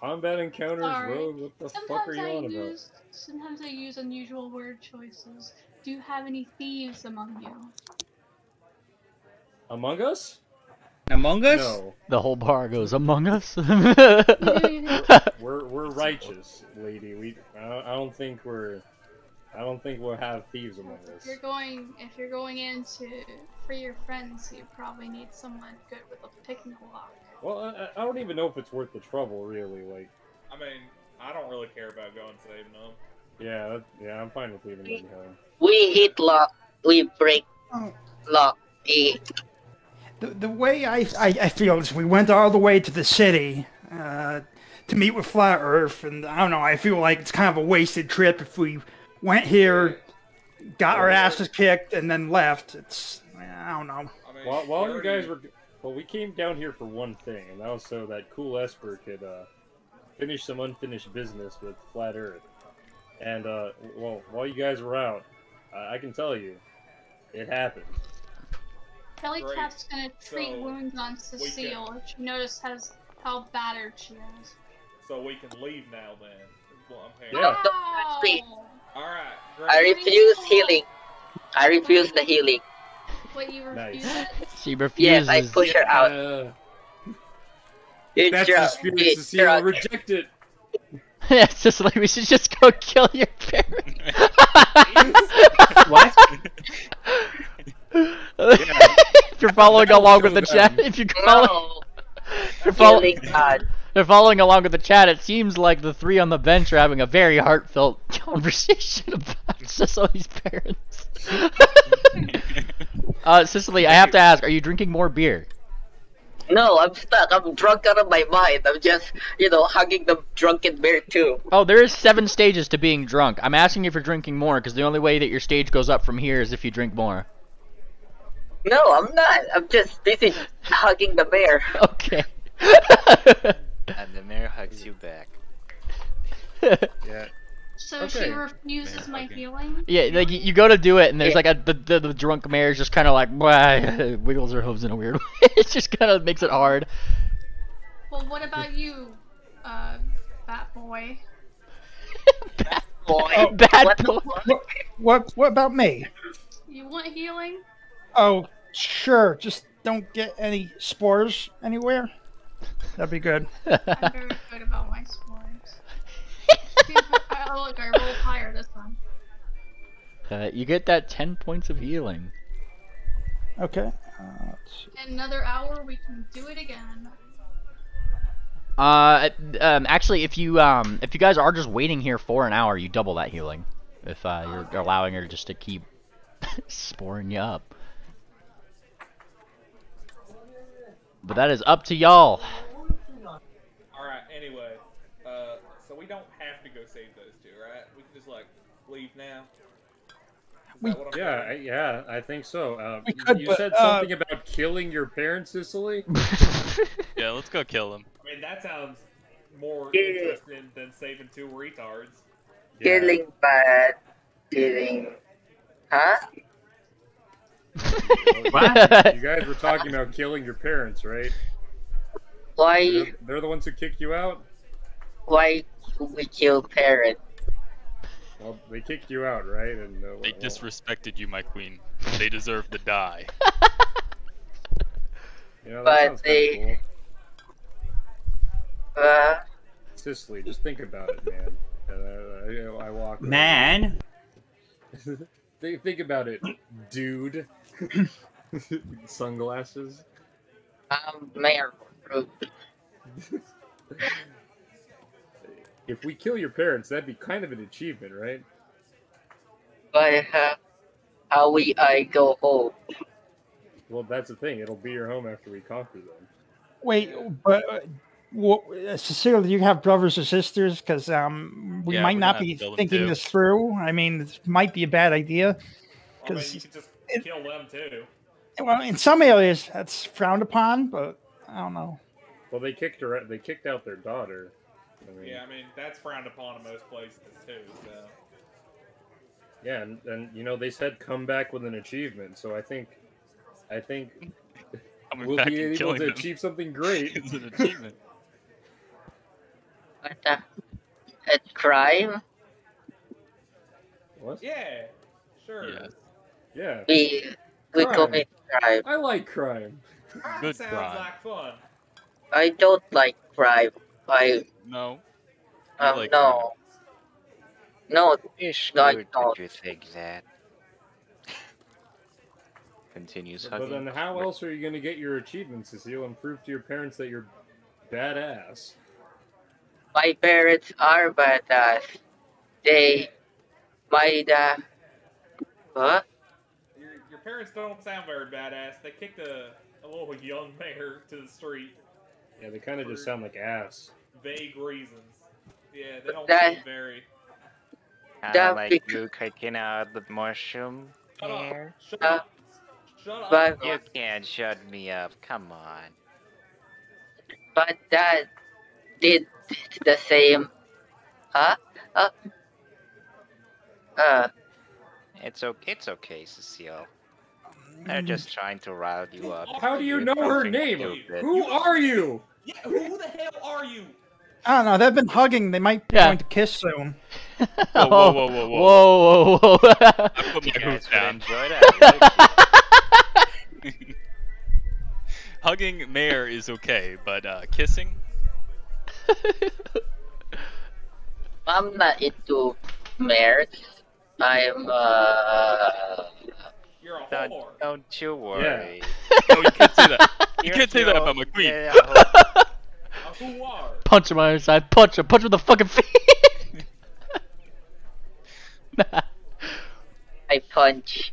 Combat encounters, Sorry. rogue. What the fuck are you I on about? use sometimes I use unusual word choices. Do you have any thieves among you? Among Us? Among Us? No, The whole bar goes among us. we're we're righteous, lady. We I I don't think we're I don't think we'll have thieves among us. If us. you're going, if you're going into for your friends, you probably need someone good with a picking lock. Well, I, I don't even know if it's worth the trouble, really. Like, I mean, I don't really care about going saving them. yeah, that, yeah, I'm fine with leaving them behind. We hit lock, we break lock. The, the way I, I, I feel is we went all the way to the city uh, to meet with Flat Earth, and I don't know. I feel like it's kind of a wasted trip if we went here, got our asses kicked, and then left. It's I don't know. I mean, While, while you guys were, well, we came down here for one thing, and that was so that Cool Esper could uh, finish some unfinished business with Flat Earth. And uh, well, while you guys were out, uh, I can tell you, it happened. Jellycap's gonna treat So, wounds on we can- Cecile, which you notice has how battered she is. So we can leave now then. is what I'm hearing. Yeah. Wow! All right. I refuse healing. I refuse the healing. Wait, you refuse Nice. she refuses. Yes, I push her out. Uh, It's that's your- the spirit, it's Cecile. Reject it. yeah, it's just like we should just go kill your parents. What? if you're following along with show the chat, if you follow, No, you're, following. God. You're following along with the chat, it seems like the three on the bench are having a very heartfelt conversation about Cicely's parents. uh, Cicely, I have to ask, are you drinking more beer? No, I'm stuck. I'm drunk out of my mind. I'm just, you know, hugging the drunken bear too. Oh, there is seven stages to being drunk. I'm asking if you're drinking more, because the only way that your stage goes up from here is if you drink more. No, I'm not. I'm just busy hugging the bear. Okay. And the mayor hugs you back. Yeah. So she Okay. refuses my okay. healing? Yeah, like you, you go to do it, and there's like a the, the, the drunk mayor's just kind of like "Wah," wiggles her hooves in a weird way. it just kind of makes it hard. Well, what about you, uh, Bat Boy? bat boy. Bad what boy. fuck? What what about me? You want healing? Oh, sure. Just don't get any spores anywhere. That'd be good. I'm very good about my spores. oh, look, I rolled higher this time. Uh, you get that 10 points of healing. Okay. Uh. In another hour, we can do it again. Uh, um, actually, if you um, if you guys are just waiting here for an hour, you double that healing. If uh, you're allowing her just to keep sporing you up. But that is up to y'all. Alright, anyway. Uh, so we don't have to go save those two, right? We can just, like, leave now. We- that what I'm Yeah, I, yeah, I think so. Uh, We could, you but, said uh, something about killing your parents, Sicily. Yeah, let's go kill them. I mean, that sounds more Yeah. interesting than saving two retards. Yeah. Killing bad. Killing. Huh? You guys were talking about killing your parents, right? Why? They're, they're the ones who kicked you out. Why we kill parent? Well, they kicked you out, right? And uh, They well, disrespected you, my queen. They deserve to die. you know, that but sounds kinda they- cool. Uh, Sicily, just think about it, man. Uh, I, I walk. Man, think, think about it, dude. Sunglasses. I'm Mayor. If we kill your parents, that'd be kind of an achievement, right? But uh, how we I go home? Well, that's the thing. It'll be your home after we conquer them. Wait, but uh, what, uh, Cecilia, do you have brothers or sisters? Because um, we Yeah, might not be have to kill them thinking this through. I mean, this might be a bad idea. I mean, Because you could just kill them too. well, in some areas that's frowned upon, but I don't know. Well, they kicked her. Out they kicked out their daughter. I mean, Yeah, I mean, that's frowned upon in most places too, so. Yeah, and, and you know they said come back with an achievement. So I think, I think Coming we'll be able to them achieve something great. is an achievement. What the? A crime? What? Yeah, sure. Yes. Yeah, We we Crime. commit crime. I like crime. Crime Good sounds crime. like fun. I don't like crime. I No. Um like no. No, Ish, No, I don't. did you think that? Continues But then, how else are you going to get your achievements, Cecile, and prove to your parents that you're badass? my parents are badass. They my uh what? Your, your parents don't sound very badass. They kicked a, a little young mare to the street. Yeah, they kind of just sound like ass. Vague reasons. Yeah, they don't That- seem very. Kinda that like you kicking out the mushroom Shut up. hair. Shut Uh, up. Shut up. But You can't shut me up. Come on. but that did the same. Huh? Uh. Uh. It's okay. It's okay, Cecile. They're just trying to rile you up. How do you know her name? stupid. Who are you? Yeah, who the hell are you? I don't know. They've been hugging. They might be Yeah. going to kiss soon. Whoa, whoa, whoa, whoa, whoa. whoa, whoa, whoa. I put my guys hoof would down. enjoy that. Hugging Mayor is okay, but uh, kissing? I'm not into mares. I'm uh. You're a Don't, whore. don't you worry. No, you can't say that. You You're can't say that about my queen. Yeah, I A whore. punch him on his side. Punch him. Punch him with the fucking feet. I punch.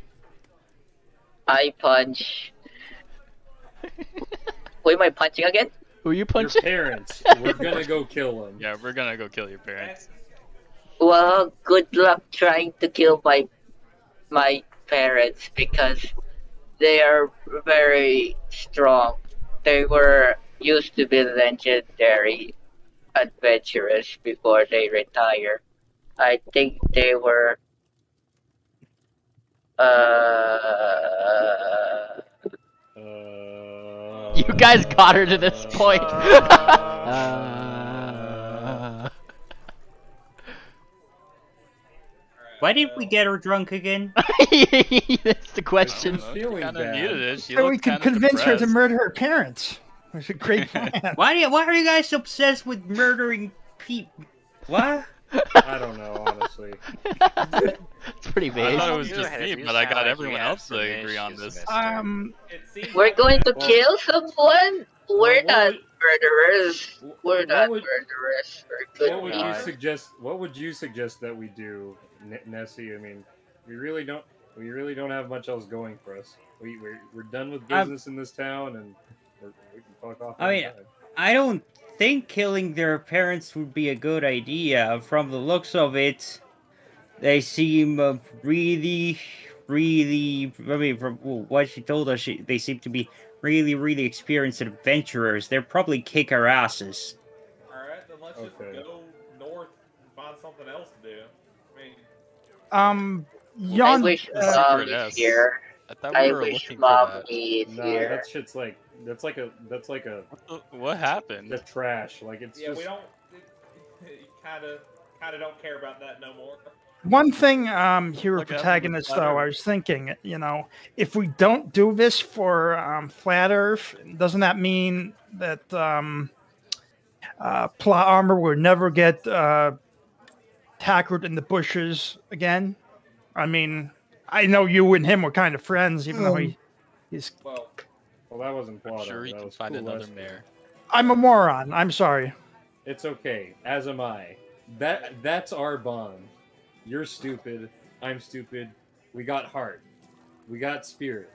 I punch. Who am I punching again? Who you punching? Your parents. We're gonna go kill them. Yeah, we're gonna go kill your parents. Well, good luck trying to kill my my parents because they are very strong. They were used to be legendary adventurers before they retire. I think they were uh Uh, You guys got her to this point. Uh, Why didn't we get her drunk again? That's the question. I don't know, she kinda needed it. She so we could kinda convince her to murder her parents. It was a great plan. Why do you, why are you guys obsessed with murdering people? What? I don't know, honestly. it's pretty I thought it was just me, but I got everyone else to agree on this. Um, We're going to Well- kill someone? We're what not would- murderers. We're what not would- murderers. We're good What would you suggest? What would you suggest that we do, N- Nessie? I mean, we really don't. We really don't have much else going for us. We we're, we're done with Um, business in this town, and we're, we can fuck off. I mean, anytime. I don't think killing their parents would be a good idea. From the looks of it, they seem uh, really, really. I mean, from what she told us, she, they seem to be really, really experienced adventurers. They'll probably kick our asses. Alright, then let's just go north and find something else to do. I mean, um, I Jan, wish uh, mom Secret is here. I thought I we wish looking for mom that. is no, here. that shit's like that's like a that's like a What happened? the trash. Like it's yeah, just we don't. Kind of, kind of don't care about that no more. One thing, um, hero Look out for the protagonist, though, I was thinking, you know, if we don't do this for um, Flat Earth, doesn't that mean that um, uh, plot armor will never get uh, tackled in the bushes again? I mean, I know you and him were kind of friends, even though he, he's. Well, well, that wasn't I'm plot. sure you that can find another Esper. mayor. I'm a moron. I'm sorry. It's okay. As am I. That that's our bond. You're stupid. I'm stupid. We got heart. We got spirit.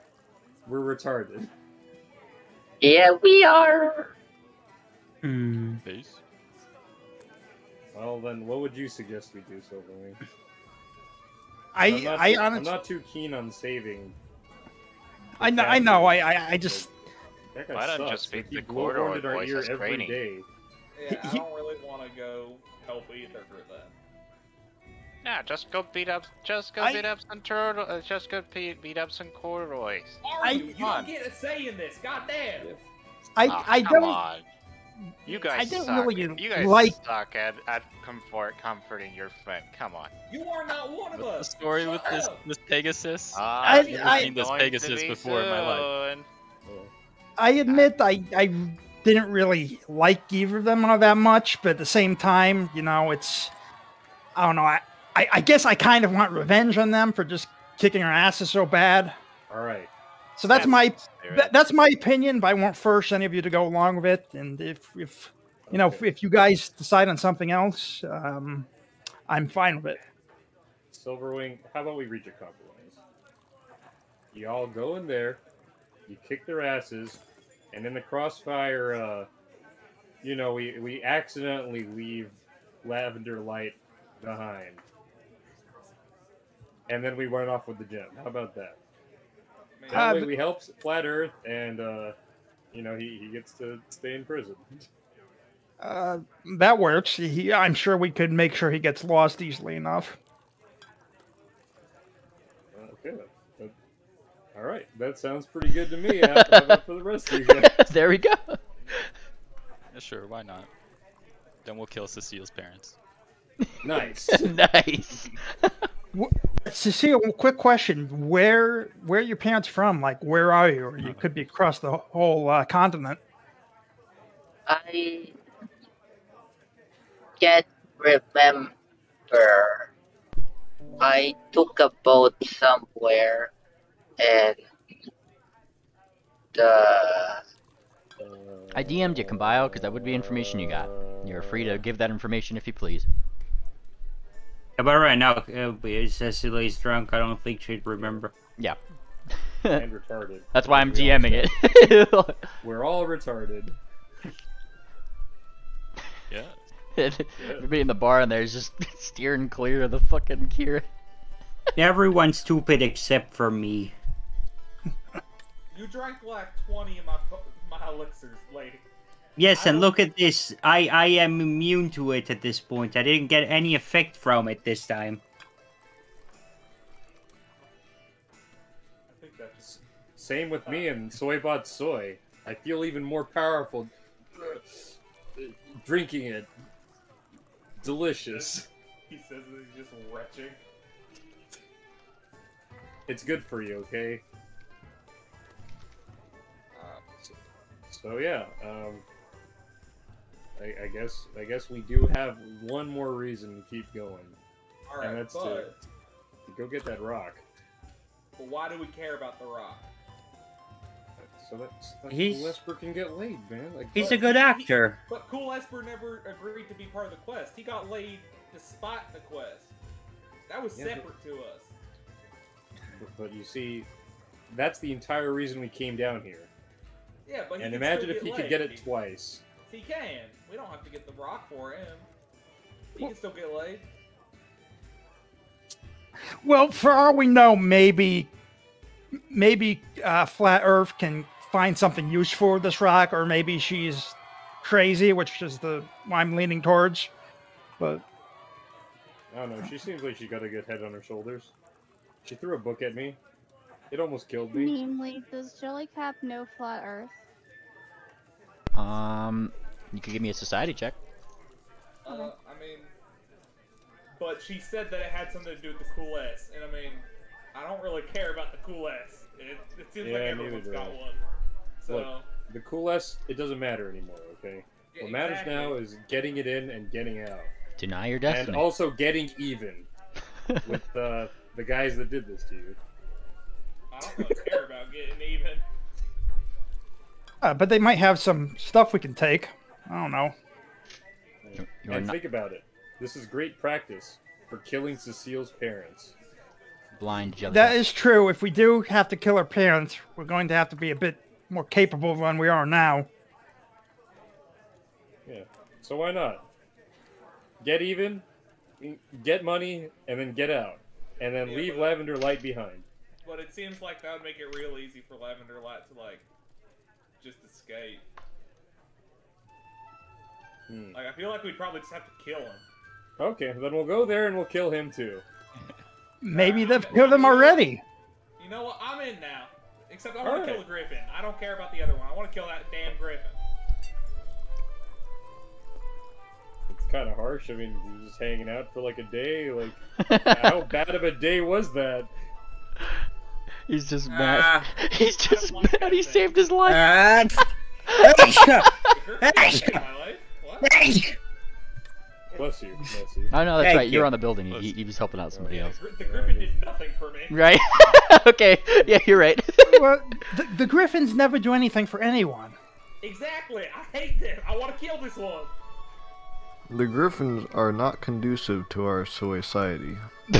We're retarded. Yeah, we are. Hmm. Peace. Well, then, what would you suggest we do, Silverwing? I, I'm not, I too, I'm not too keen on saving. I know, I know, I, I, I just, That guy Why don't sucks. just We beat the keep corridor blowhorning in our boys ear as every training. day. yeah, I don't really want to go help either for that. Nah, just go beat up. Just go I- beat up some turtle. Uh, just go beat, beat up some corduroys. Are I- you? You on. don't get a say in this. God damn. I, Aw, I come don't. on. You guys don't suck. really you guys like- suck at, at comfort comforting your friend. Come on. You are not one of What's the us. story with this this Pegasus? Ah, I've I- seen this Pegasus be before in my life. I admit I, I didn't really like either of them all that much, but at the same time, you know, it's I don't know. I, I, I guess I kind of want revenge on them for just kicking our asses so bad. All right. So that's my that, that's my opinion, but I won't force any of you to go along with it. And if if you know if, if you guys decide on something else, um, I'm fine with it. Silverwing, how about we reach a compromise? You all go in there, you kick their asses, and in the crossfire, uh, you know, we, we accidentally leave Lavender Light behind. And then we run off with the gem. How about that? Man, That Uh, way but- we help Flat Earth, and, uh, you know, he, he gets to stay in prison. Uh, that works. He, I'm sure we could make sure he gets lost easily enough. Okay. That- all right. That sounds pretty good to me. How how about for the rest of you guys? there we go. Yeah, sure, why not? Then we'll kill Cecile's parents. Nice. nice. Cecile, quick question: Where where are your parents from? Like, where are you? Or you could be across the whole uh, continent. I can't remember. I took a boat somewhere and uh, I DM'd you, Combio, because that would be information you got. You're free to give that information if you please. Yeah, but right now, Cecily's drunk. I don't think she'd remember. Yeah. and retarded. That's why I'm We all DMing it. We're all retarded. Yeah. Everybody in the bar and there's just steering clear of the fucking Kira. Everyone's stupid except for me. You drank like 20 of my my elixirs, lady. Yes, and don't- look at this. I I am immune to it at this point. I didn't get any effect from it this time. I think that's Same with me and Soybot Soy. I feel even more powerful uh, drinking it. Delicious. he says that he's just retching. It's good for you, okay? So yeah, um, I, I guess I guess we do have one more reason to keep going, All right, and that's to, but, to go get that rock. but why do we care about the rock? So that, so that He's- Lesper can get laid, man. Like, He's what? a good actor. But Cool Esper never agreed to be part of the quest. He got laid despite the quest. That was Yeah, but- separate to us. But, but you see, that's the entire reason we came down here. Yeah, but he and imagine if he get could get it twice. He can. We don't have to get the rock for him. He can still get laid. Well, for all we know, maybe maybe uh, Flat Earth can find something useful with this rock, or maybe she's crazy, which is the what I'm leaning towards. But I don't know. She seems like she's got a good head on her shoulders. She threw a book at me. It almost killed me. Namely, does Jellycap know flat Earth? Um, you could give me a society check. Uh, I mean, but she said that it had something to do with the cool S, and I mean, I don't really care about the cool S. It, it seems like Yeah, everyone's neither do got I. one. So Look, the cool S, it doesn't matter anymore, okay? Yeah, what matters exactly. now is getting it in and getting out. Deny your destiny. And also getting even with uh, the guys that did this to you. I don't really care about getting even. uh, but they might have some stuff we can take. I don't know. You are and not think about it. This is great practice for killing Cecile's parents. blind jelly. That is true. If we do have to kill our parents, we're going to have to be a bit more capable than we are now. Yeah. So why not? Get even, get money, and then get out. And then Yeah, leave but- Lavender Light behind. But it seems like that would make it real easy for Lavender Light to like just escape. Hmm. Like I feel like we'd probably just have to kill him. Okay, then we'll go there and we'll kill him too. Maybe they've killed him already. You know what? I'm in now. Except I want right. to kill the Griffin. I don't care about the other one. I want to kill that damn Griffin. It's kind of harsh. I mean, you're just hanging out for like a day. Like, how bad of a day was that? He's just Ah. mad. He's just mad. He saved his life. The What? Bless you, bless you. Oh no, that's Thank right. You're on the building. He, he was helping out somebody else. The Griffin did nothing for me. Right? okay. Yeah, you're right. well, the, the Griffins never do anything for anyone. Exactly. I hate them. I want to kill this one. The Griffins are not conducive to our society.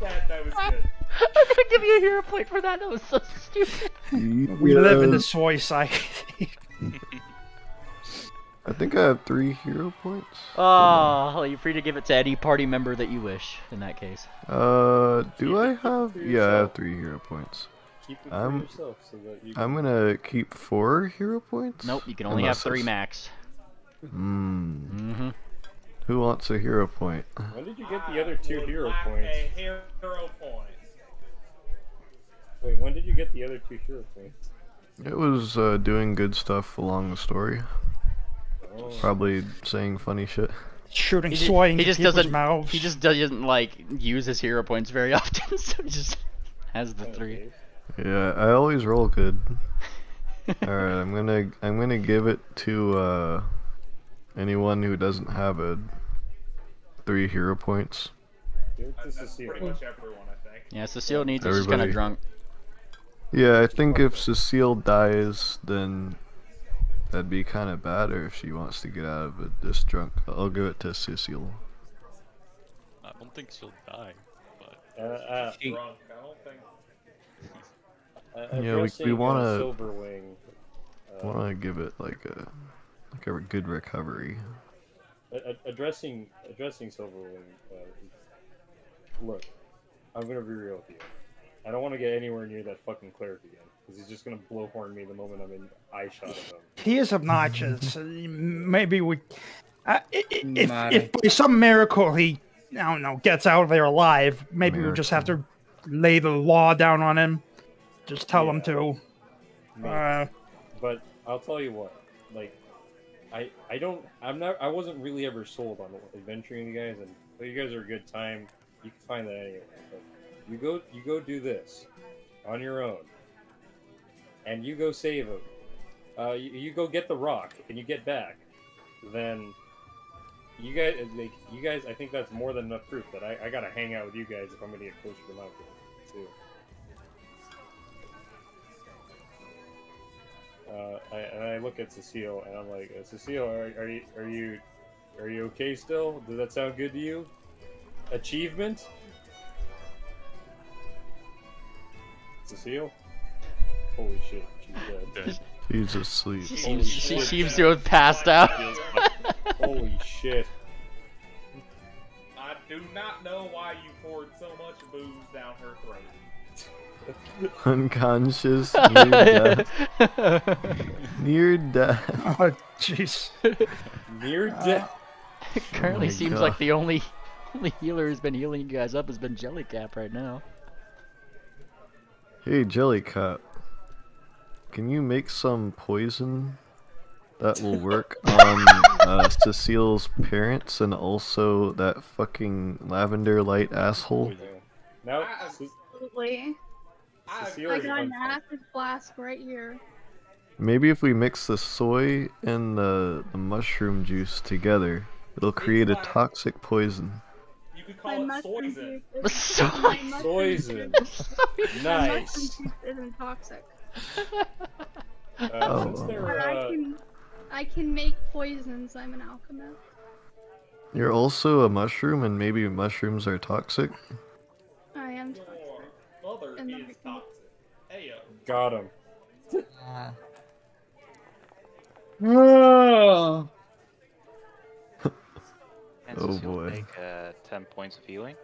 That, that was good. I'm gonna give you a hero point for that. That was so stupid. We live in Yeah, the soy society. I think I have three hero points. Oh, you're free to give it to any party member that you wish. In that case. Uh, do I have? for Yeah, I have three hero points. Keep it for I'm- yourself so that you. Can... I'm gonna keep four hero points. Nope. You can only Unless have three it's- max. Hmm. Mm-hmm. Who wants a hero point? When did you get the other two hero points? A hero point. Wait, when did you get the other two hero points? It was uh, doing good stuff along the story. Oh. Probably saying funny shit. Shooting He, ju- soy he just doesn't. mouths. He just doesn't like use his hero points very often, so he just has the three. Yeah, I always roll good. All right, I'm gonna I'm gonna give it to uh, anyone who doesn't have a three hero points. Give it to That's, that's pretty much everyone, I think. Yeah, Cecile needs. He's just kind of drunk. Yeah, I think if Cecile dies, then that'd be kind of bad. Or if she wants to get out of it this drunk, I'll give it to Cecile. I don't think she'll die, but Uh, uh, Drunk. I don't think. uh, Yeah, we- we wanna- Silverwing. I Uh, want to give it like a like a good recovery. a- a- addressing addressing Silverwing. Uh, look, I'm gonna be real with you. I don't want to get anywhere near that fucking cleric again because he's just gonna blowhorn me the moment I'm in eye shot of him. He is obnoxious. Maybe we. Uh, i- i- if, Mighty. if by some miracle he, I don't know, gets out of there alive, maybe we just have to lay the law down on him. Just tell him to. Maybe. Uh, But I'll tell you what, like, I I don't I'm not I wasn't really ever sold on adventuring you guys, and but you guys are a good time. You can find that anywhere. But you go, you go do this on your own, and you go save him. Uh, you, you go get the rock, and you get back. Then you guys, like, you guys, I think that's more than enough proof that I, I gotta hang out with you guys if I'm gonna get closer to Mount Gold, too. Uh, I, and I look at Cecile and I'm like, uh, Cecile, are, are you are you are you okay still? Does that sound good to you? Achievement? Cecile? Holy shit, she's dead. He's asleep. She Holy seems, she shit. seems to have passed out. Holy shit. I do not know why you poured so much booze down her throat. Unconscious, near death. near death. Oh, jeez. Near uh, death. Currently oh my seems God. like the only only healer who's been healing you guys up has been Jellycap right now. Hey, Jellycap. Can you make some poison that will work on uh, Cecile's parents and also that fucking lavender light asshole? Now, Absolutely. Cecile I got an on- acid flask right here. Maybe if we mix the soy and the, the mushroom juice together, it'll create a toxic poison. You could My call it mushroom soison. juice Soy- isn't- my mushroom Poison. juice- my mushroom Nice. juice isn't toxic. Uh, Oh. since they're, But I uh, can, I can make poisons. I'm an alchemist. You're also a mushroom, and maybe mushrooms are toxic. I am toxic. Your mother And is I can- toxic. Ayo. got him. And Oh, Cecile boy. Take uh, 10 points of healing.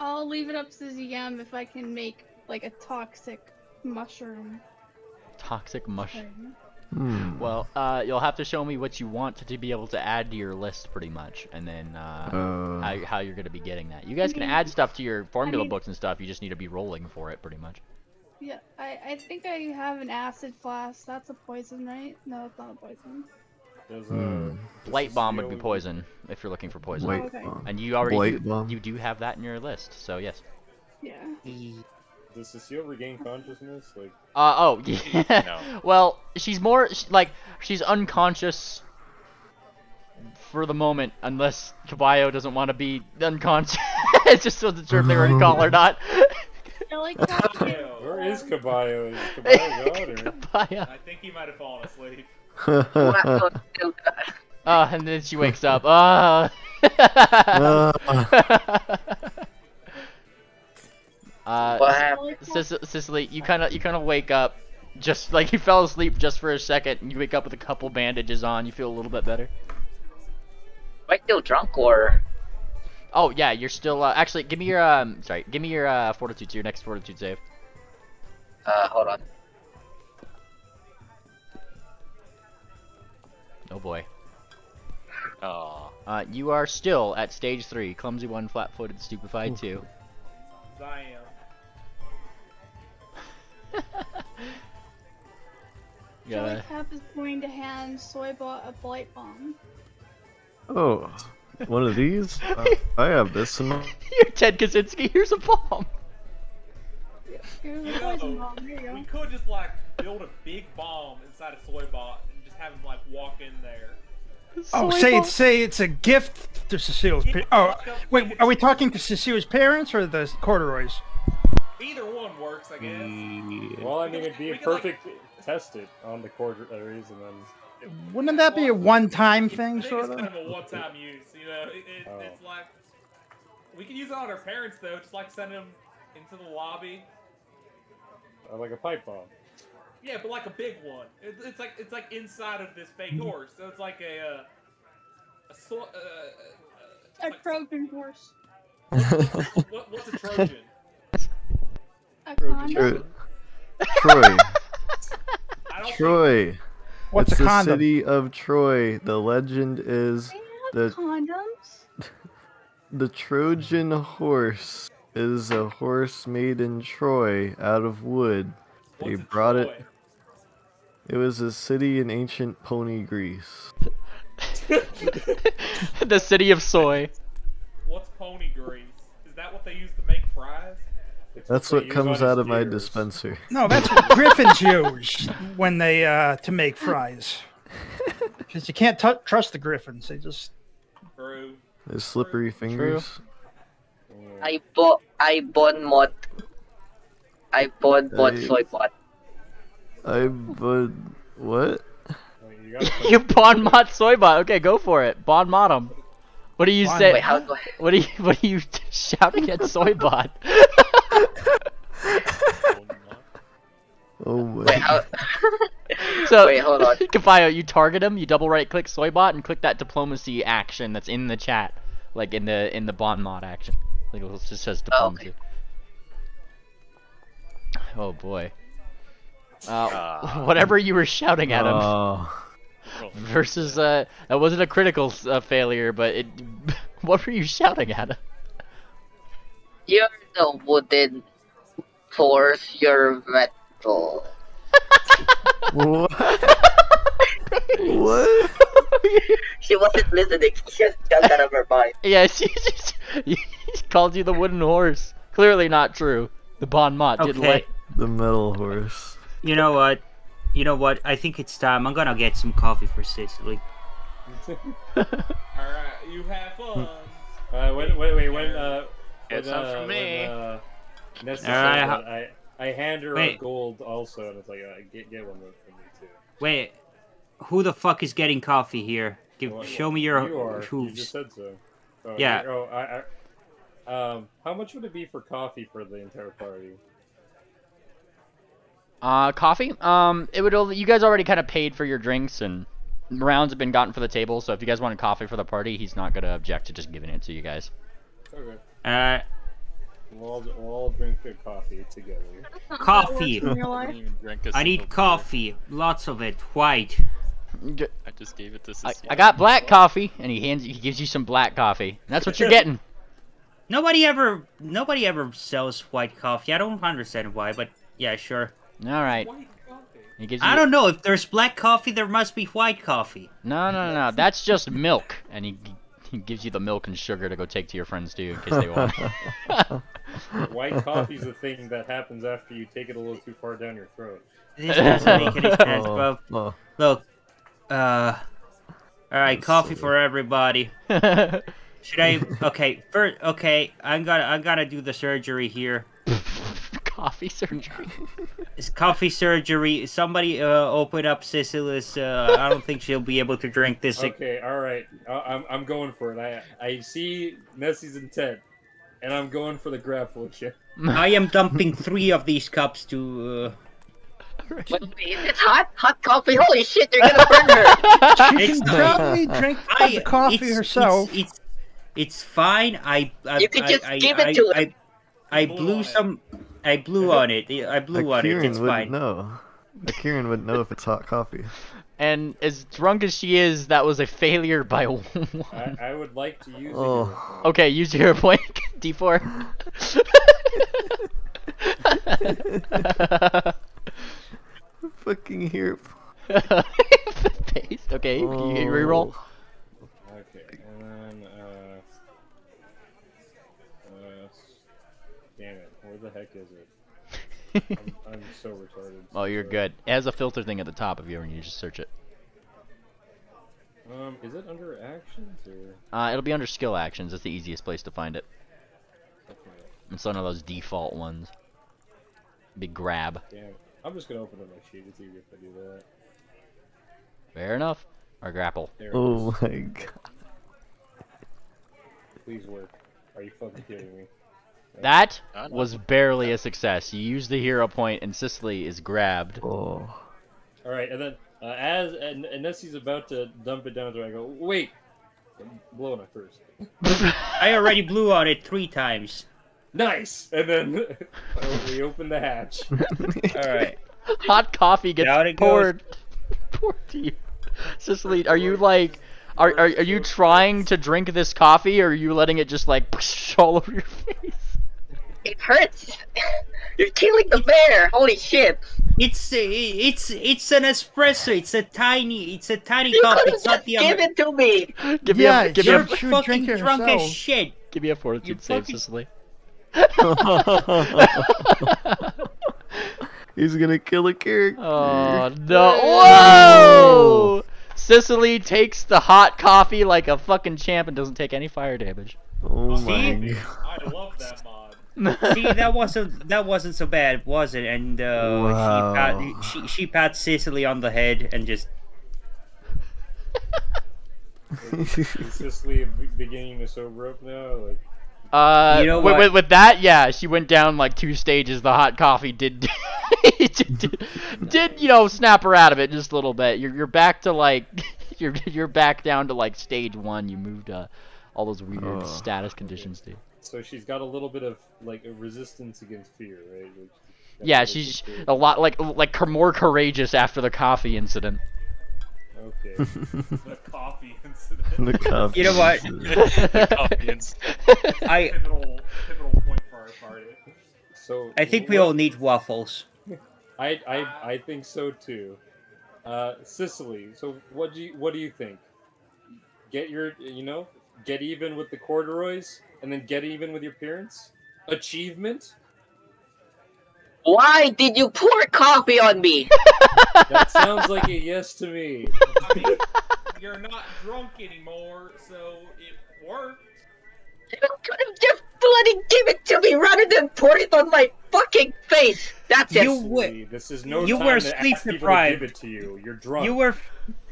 I'll leave it up to ZM if I can make like a toxic mushroom. Toxic mushroom. Hmm. Well, uh, you'll have to show me what you want to be able to add to your list, pretty much, and then uh, Uh. how, how you're gonna be getting that. You guys can mean- add stuff to your formula mean- books and stuff. You just need to be rolling for it, pretty much. Yeah, I, I think I have an acid flask. That's a poison, right? No, it's not a poison. There's Hmm. a Blight bomb would be poison if you're looking for poison. Blight okay. bomb. And you already Blight do, bomb. you do have that in your list, so yes. Yeah. Does Cecile regain consciousness? Like, Uh oh, yeah. No. well, she's more sh- like she's unconscious for the moment, unless Caballo doesn't want to be unconscious. It's just wasn't sure if they were gonna call or not. Jellycap. where is Caballo? Is Caballo gone? Or... Caballo. I think he might have fallen asleep. What do that? Uh, and then she wakes up. Ah. uh, What happened? Cic- Cicely, you kind of you kind of wake up, just like you fell asleep just for a second, and you wake up with a couple bandages on. You feel a little bit better. Am I still drunk or? Oh yeah, you're still. Uh, actually, give me your um. Sorry, give me your uh fortitude. Your next fortitude save. Uh, hold on. Oh boy. Oh. Uh, you are still at stage three. Clumsy one, flat-footed, stupefied two. I am. You gotta- Jellycap is going to hand Soybot a blight bomb. oh, one of these? Uh, I have this in my... You're Ted Kaczynski. Here's a bomb. Here's a poison bomb. Here you we could just like build a big bomb inside a Soybot and just have him like walk in there. Oh, Soy say bomb. it's say it's a gift to Cecile's. Pa- oh, wait. Are we talking to Cecile's parents or the corduroys? Either one works, I guess. Well, I mean, it'd be a could, like- perfect test it on the corduroys, and then. Wouldn't that be a one-time thing, I think sort it's of? kind of a one-time use. You know, it, it, Oh. it's like we can use it on our parents though, just like send them into the lobby. Uh, like a pipe bomb. Yeah, but like a big one. It, it's like it's like inside of this fake horse, so it's like a uh, a so, uh, uh, A Trojan horse. what, what's a Trojan? A condom. Tro- Troy. I Troy. What's it's a the city of Troy. The legend is the Condoms? the Trojan horse is a horse made in Troy out of wood. They What's a brought Troy? it. It was a city in ancient Pony Greece. the city of soy. What's pony grease? Is that what they use to make fries? That's what comes out of my dispenser. No, that's what griffins use when they uh to make fries. Because you can't t- trust the griffins; they just True. His slippery fingers. I bought I bought mod. I bought bought Hey. soy bot. I but what? you Bon Mot Soybot. Okay, go for it. Bon Mot 'em. What do you Bon- say? Wait, how What are you What are you shouting at Soybot? Oh my. Wait, how? So, Wait, hold on. Kafayo, you target him, you double right click Soybot, and click that diplomacy action that's in the chat, like in the in the Bon Mot action. Like it just says oh, diplomacy. Oh boy. Uh, whatever you were shouting at him. Oh. Versus, uh, that wasn't a critical uh, failure, but it. what were you shouting at him? You're the wooden force. You're metal. What? what? She wasn't listening. She just got out of her mind. Yeah, she just he called you the wooden horse. Clearly not true. The Bon Mot didn't Okay. like. The metal horse. You know what? You know what? I think it's time. I'm gonna get some coffee for Cicely. Alright, you have fun. Uh, wait, wait, wait. When uh, Get when, some uh, from when, me. uh, Nessa says Alright, I I hand her Wait. a gold also, and it's like uh, get get one from me too. Wait, who the fuck is getting coffee here? Give, Well, show me your you are. You hooves. just said so. Oh, Yeah. Oh, I, I. Um, how much would it be for coffee for the entire party? Uh, coffee. Um, it would. You guys already kind of paid for your drinks and rounds have been gotten for the table. So if you guys wanted coffee for the party, he's not gonna object to just giving it to you guys. Okay. Uh, We'll we'll all drink the coffee together. coffee. Didn't even drink a I single need beer. coffee, lots of it, white. I just gave it to I, I got black coffee, and he hands. He gives you some black coffee. That's what you're getting. Nobody ever, nobody ever sells white coffee. I don't understand why, but yeah, sure. All right. He gives you. I don't know if there's black coffee, there must be white coffee. No, no, no, no. That's just milk, and he he gives you the milk and sugar to go take to your friends too, in case they want. White coffee's a thing that happens after you take it a little too far down your throat. This doesn't make any sense. Well, oh. look, uh, all right, coffee for everybody. Should I? Okay, first, okay, I'm gonna, I'm gonna do the surgery here. Coffee surgery. It's coffee surgery. Somebody uh, open up Cecily's. Uh, I don't think she'll be able to drink this. Okay, all right. I, I'm I'm going for it. I I see Nessie's intent, and I'm going for the grapple with you. I am dumping three of these cups to. Uh... But it's hot, hot coffee. Holy shit, they're gonna burn her. She can probably drink the coffee it's, herself. It's, it's it's fine. I, I You could I, just I, give it I, to I. I, blew some. I blew on it. I blew on it. Kirin It's wouldn't fine. know. A Kirin wouldn't know if it's hot coffee. And as drunk as she is, that was a failure by one. I, I would like to use Oh. Okay, use your point. D4. Fucking here. Paste. Okay, can you reroll? Okay, and then uh, uh, damn it, where the heck is it? I'm, I'm so retarded. Oh, you're So, good. It has a filter thing at the top of you, and you just search it. Um, is it under actions or? Uh, it'll be under skill actions. It's the easiest place to find it. It's one of those default ones. Big grab. Damn, I'm just gonna open up my sheet. It's easier if I do that. Fair enough. Or grapple. Oh my god. Please work. Are you fucking kidding me? That was barely a success. You use the hero point, and Sicily is grabbed. Oh. All right, and then uh, as and, and Nessie's about to dump it down to, I go, wait, I'm blowing it first. I already blew on it three times. Nice, and then we open the hatch. All right. Hot coffee gets Down it poured. poured to you. Sicily, are you like, are, are are you trying to drink this coffee, or are you letting it just like all over your face? It hurts. You're killing the bear. Holy shit. It's it's it's an espresso. It's a tiny it's a tiny You cup. It's not the give it to me. Give me a give You're a she would fucking drink it drunk as shit. give me a fortitude You save, fucking- Sicily. He's gonna kill a character. Oh no! Whoa! Cicely takes the hot coffee like a fucking champ and doesn't take any fire damage. Oh See? my god. I love that mod. See, that wasn't that wasn't so bad, was it? And uh, Wow. she pat she she pats Cicely on the head and just Is Cicely be- beginning to sober up now? Like, Uh, You know with, with, with that, yeah, she went down like two stages. The hot coffee did, did, did, did, you know, snap her out of it just a little bit. You're, you're back to like, you're, you're back down to like stage one. You moved uh, all those weird Oh. status conditions, dude. So she's got a little bit of like a resistance against fear, right? Like, Yeah, she's a lot like like more courageous after the coffee incident. Okay. The coffee incident. the coffee. You know what? The coffee ins- I pivotal, pivotal point for our party. So I think we all need waffles. I, I I think so too. Uh, Sicily. So what do you what do you think? Get your you know get even with the corduroys, and then get even with your parents. Achievement. Why did you pour coffee on me? That sounds like a yes to me. I mean, you're not drunk anymore, so it worked. You could have just bloody give it to me rather than pour it on my fucking face. That's it. You were Sicily, This is no You time were to sleep ask people to deprived. give it to you. You're drunk. you were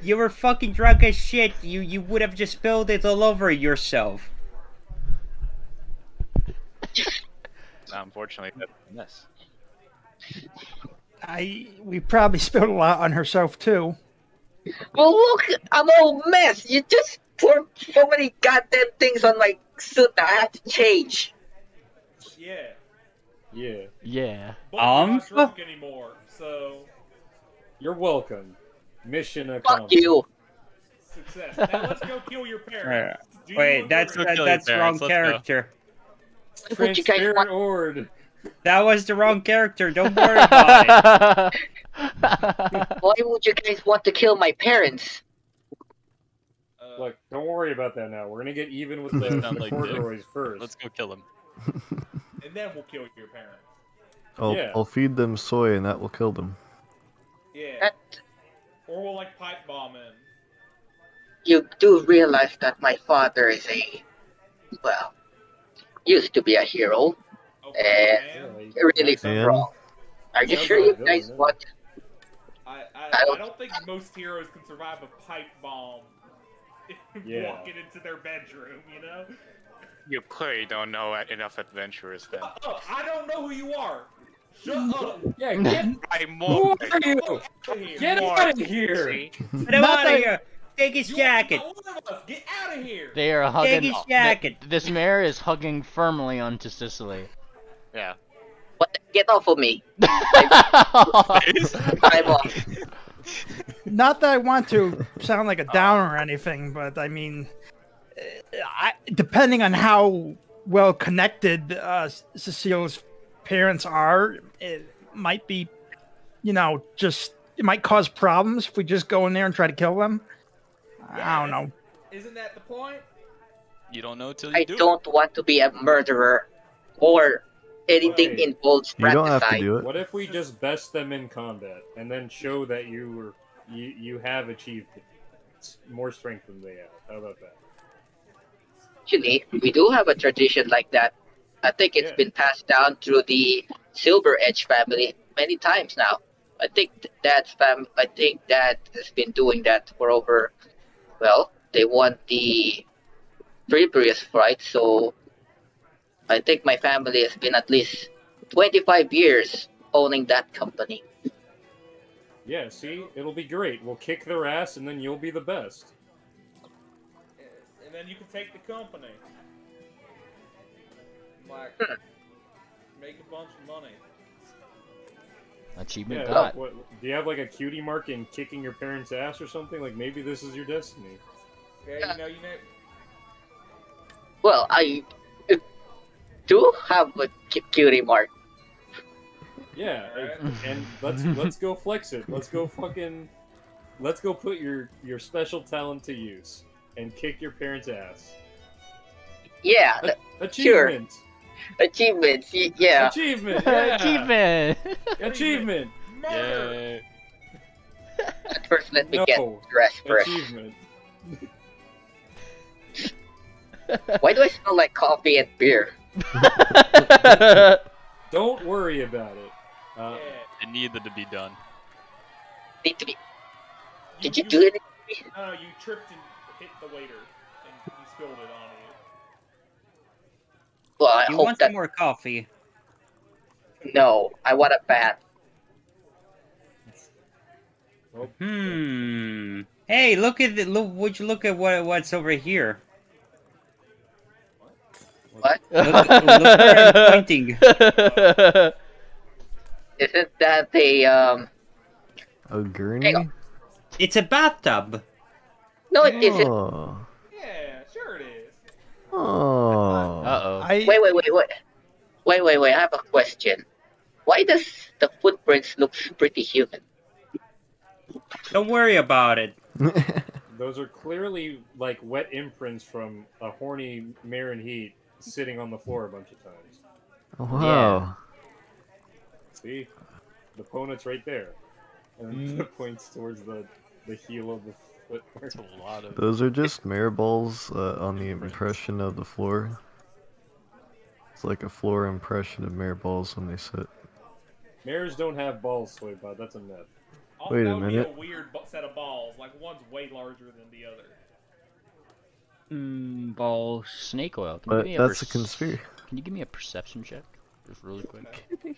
you were fucking drunk as shit. You you would have just spilled it all over yourself. Unfortunately, that's a. I we probably spilled a lot on herself too. Well, look, I'm all mess. You just poured so many goddamn things on my suit that I have to change. Yeah. Yeah. Yeah. But you're Um, not drunk anymore, so You're welcome. Mission accomplished. Fuck accomplished. you. success. Now let's go kill your parents. Do Wait, agree? that's that, that's the wrong parents, let's go. Character. What you guys want? ord. That was the wrong character. Don't worry about it. Why would you guys want to kill my parents? Uh, Look, don't worry about that now. We're gonna get even with the, They the like dick. corduroys first. Let's go kill them, and then we'll kill your parents. I'll, Yeah. I'll feed them soy and that will kill them. Yeah. That, Or we'll like pipe bomb in. you do realize that my father is a, well, used to be a hero. Okay, Eh, man. Really And? wrong. Are you Sounds sure you guys doesn't want? I, I, I I don't- don't think most heroes can survive a pipe bomb Yeah. walking into their bedroom, you know? You clearly don't know enough adventurers then. Shut up! I don't know who you are! Shut up! Yeah, get I'm Who are you? Get here! Get more out of here! Get Not out of here. Take his You jacket. are not one of us! Get out of here! they are Take hugging. his th- jacket. this mare is hugging firmly onto Sicily. Yeah. What? Get off of me! I'm off. Not that I want to sound like a downer or anything, but I mean, uh, I, depending on how well connected uh, Cecile's parents are, it might be, you know, just it might cause problems if we just go in there and try to kill them. I don't know. Isn't that the point? You don't know till you I do. don't want to be a murderer or anything Wait. involves You don't have to do it. What if we just best them in combat and then show that you were you you have achieved more strength than they have? How about that? Actually, we do have a tradition like that. I think it's Yeah. been passed down through the Silver Edge family many times now. I think that fam. I think Dad has been doing that for over. Well, they want the previous fight, so I think my family has been at least 25 years owning that company. Yeah, see, it'll be great. We'll kick their ass and then you'll be the best. And then you can take the company. Like, make a bunch of money. Achievement Yeah, got. what, do you have like a cutie mark in kicking your parents' ass or something? Like maybe this is your destiny. Yeah, you know, you know. Well, I do have a cutie mark. Yeah, and- and let's let's go flex it. Let's go fucking let's go put your your special talent to use and kick your parents' ass. Yeah, A- th- sure. Achievement. Achievements, yeah. Achievement. Yeah. Achievement. Achievement. Yay. At first, let me No. get dressed first. Achievement. Why do I smell like coffee and beer? Don't worry about it. Uh, It needed to be done. Need to be. Did you do it? No, no, you tripped and hit the waiter, and he spilled it on you. Well, I You hope want that. some more coffee? No, I want a bath. Hmm. Hey, look at the look. Would you look at what what's over here? What? Look, look where I'm pointing. Isn't that the um? A gurney? It's a bathtub. No, it isn't. Oh. Yeah, sure it is. Oh. Uh-oh. Wait, wait, wait, wait. Wait, wait, wait. I have a question. Why does the footprints look pretty human? Don't worry about it. those are clearly like wet imprints from a horny Marin Heat sitting on the floor a bunch of times. Oh, wow. See, the opponent's right there, and mm. it points towards the the heel of the footwork. That's a lot of. Those are just mirror balls uh, on the impression of the floor. It's like a floor impression of mirror balls when they sit. Mares don't have balls, Soybot. That's a myth. Also, Wait a that would minute. Be a weird set of balls. Like one's way larger than the other. Mm, balls. Snake oil. Can you But give me a that's a conspiracy. Can you give me a perception check? Just really quick.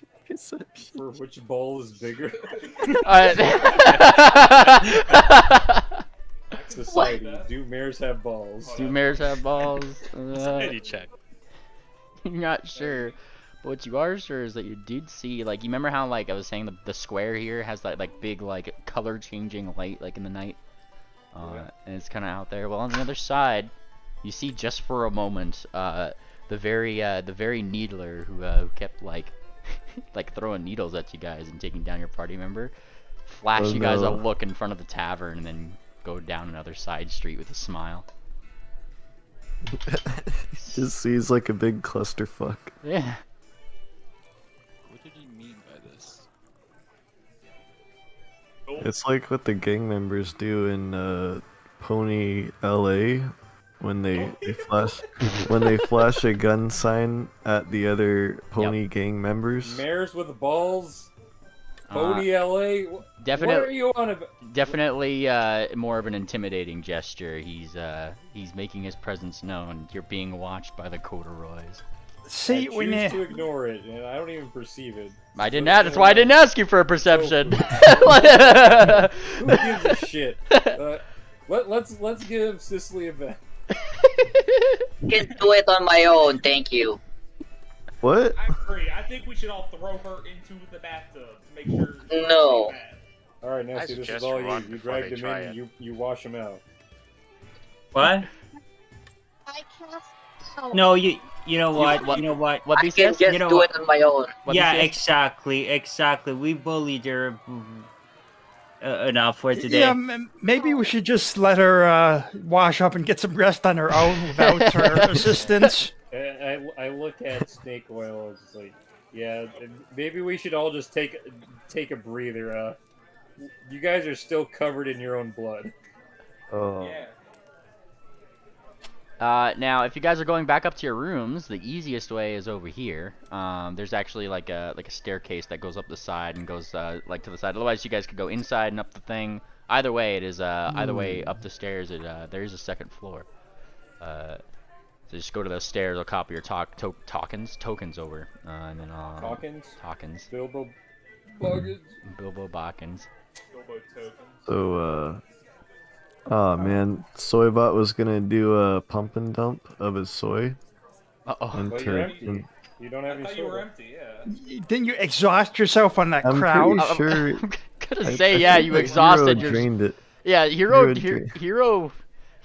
For which ball is bigger? Society. Do mares have balls? Do mares have balls? Uh, Society check. You're not sure. But what you are sure is that you did see, like, you remember how, like, I was saying the, the square here has that, like, big, like, color changing light, like, in the night? Uh, Yeah. And it's kind of out there. Well, on the other side, you see just for a moment, uh, the very, uh, the very needler who, uh, who kept, like, like, throwing needles at you guys and taking down your party member, flash Oh, you guys no. a look in front of the tavern and then go down another side street with a smile. Just sees like a big clusterfuck. Yeah. What did he mean by this? It's like what the gang members do in uh, Pony LA when they, they flash when they flash a gun sign at the other Pony gang members. Mares with balls? Uh, LA? Wh- What are you on about? Definitely uh, more of an intimidating gesture. He's uh, he's making his presence known. You're being watched by the corduroys. See, I we choose need. to ignore it, and I don't even perceive it. I didn't ask. That's why I didn't ask you for a perception. Who gives a shit? Uh, let, let's let's give Sicily a bet. Can do it on my own, thank you. What? I agree. I think we should all throw her into the bathtub to make sure. No. All right, Nancy, this is all you. You before dragged they him in, it. you you wash him out. What? I cast help. No, you you know what? what- You know what? What I be can says? just You know do what? it on my own. What yeah, exactly, exactly. We bullied her uh, enough for today. Yeah, m- maybe we should just let her uh, wash up and get some rest on her own without her assistance. I, I, I look at snake oil. It's like, yeah, maybe we should all just take take a breather. Uh, you guys are still covered in your own blood. Oh. Yeah. Uh, now, if you guys are going back up to your rooms, the easiest way is over here. Um, there's actually like a like a staircase that goes up the side and goes uh, like to the side. Otherwise, you guys could go inside and up the thing. Either way, it is uh, either way up the stairs. It uh, there is a second floor. Uh, so just go to those stairs. I'll copy your talk to- tokens tokens over, uh, and then uh, Hawkins, Hawkins, Bilbo, Buggins. Bilbo Bockins. Bilbo tokens. So, uh. Oh man, Soybot was gonna do a pump and dump of his soy. Uh oh. And But you're empty. and- You don't have I any thought you were empty. Yeah. Didn't you exhaust yourself on that I'm crowd? pretty sure. I'm gonna say I yeah, think you that exhausted Hero your. drained it. Yeah, hero, Hero hero, dra-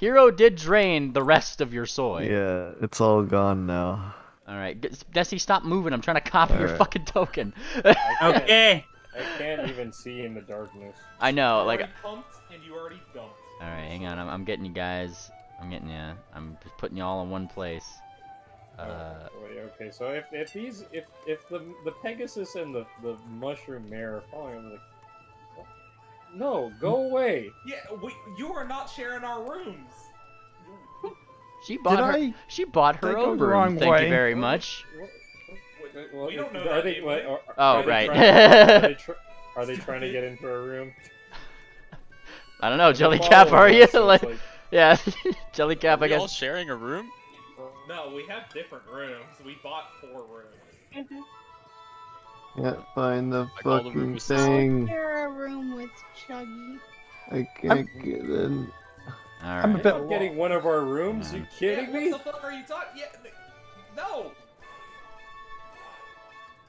hero, hero did drain the rest of your soy. Yeah, it's all gone now. All right, G- Desi, stop moving. I'm trying to copy your Alright. fucking token. I Okay. I can't even see in the darkness. I know, You like. pumped and you already dumped. All right, hang on. I'm, I'm getting you guys. I'm getting you. I'm just putting you all in one place. Uh, Wait, okay, so if, if these if if the the Pegasus and the the mushroom mare are following, I'm like, no, go away. Yeah, we, you are not sharing our rooms. she bought her. I She bought her think own room. wrong Thank way? you very much. Well, We don't know are that, they, do what, are, Oh, are they right. Trying, are, they tr- are they trying to get into our room? I don't know, Jellycap. Are you so like? like- Yeah, Jellycap. I we all guess. sharing a room? No, we have different rooms. We bought four rooms. Mm-hmm. Can't find the Like all the fucking rooms thing. A room with Chuggy. I can't get in. All I'm a bit I'm getting one of our rooms. You kidding yeah, me? What the fuck are you talking? Yeah, no.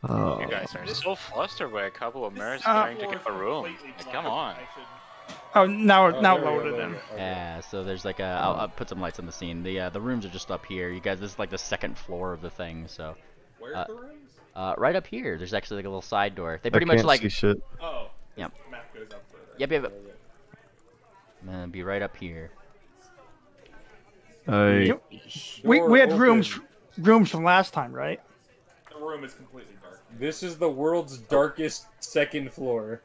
Oh. You guys are so flustered by a couple of mares Uh, trying to get a room. Like, come on. Oh, now Oh, now we go, loaded there in. we go, okay. Yeah, so there's like a. I'll, I'll put some lights on the scene. The uh, the rooms are just up here. You guys, this is like the second floor of the thing. So, Where's Uh, the rooms? Uh, right up here, there's actually like a little side door. They I pretty much can't like. see shit. Oh. Yep. Map goes up further. Yep, yep. yep. I'm gonna be right up here. I We we had open. rooms rooms from last time, right? The room is completely dark. This is the world's darkest second floor.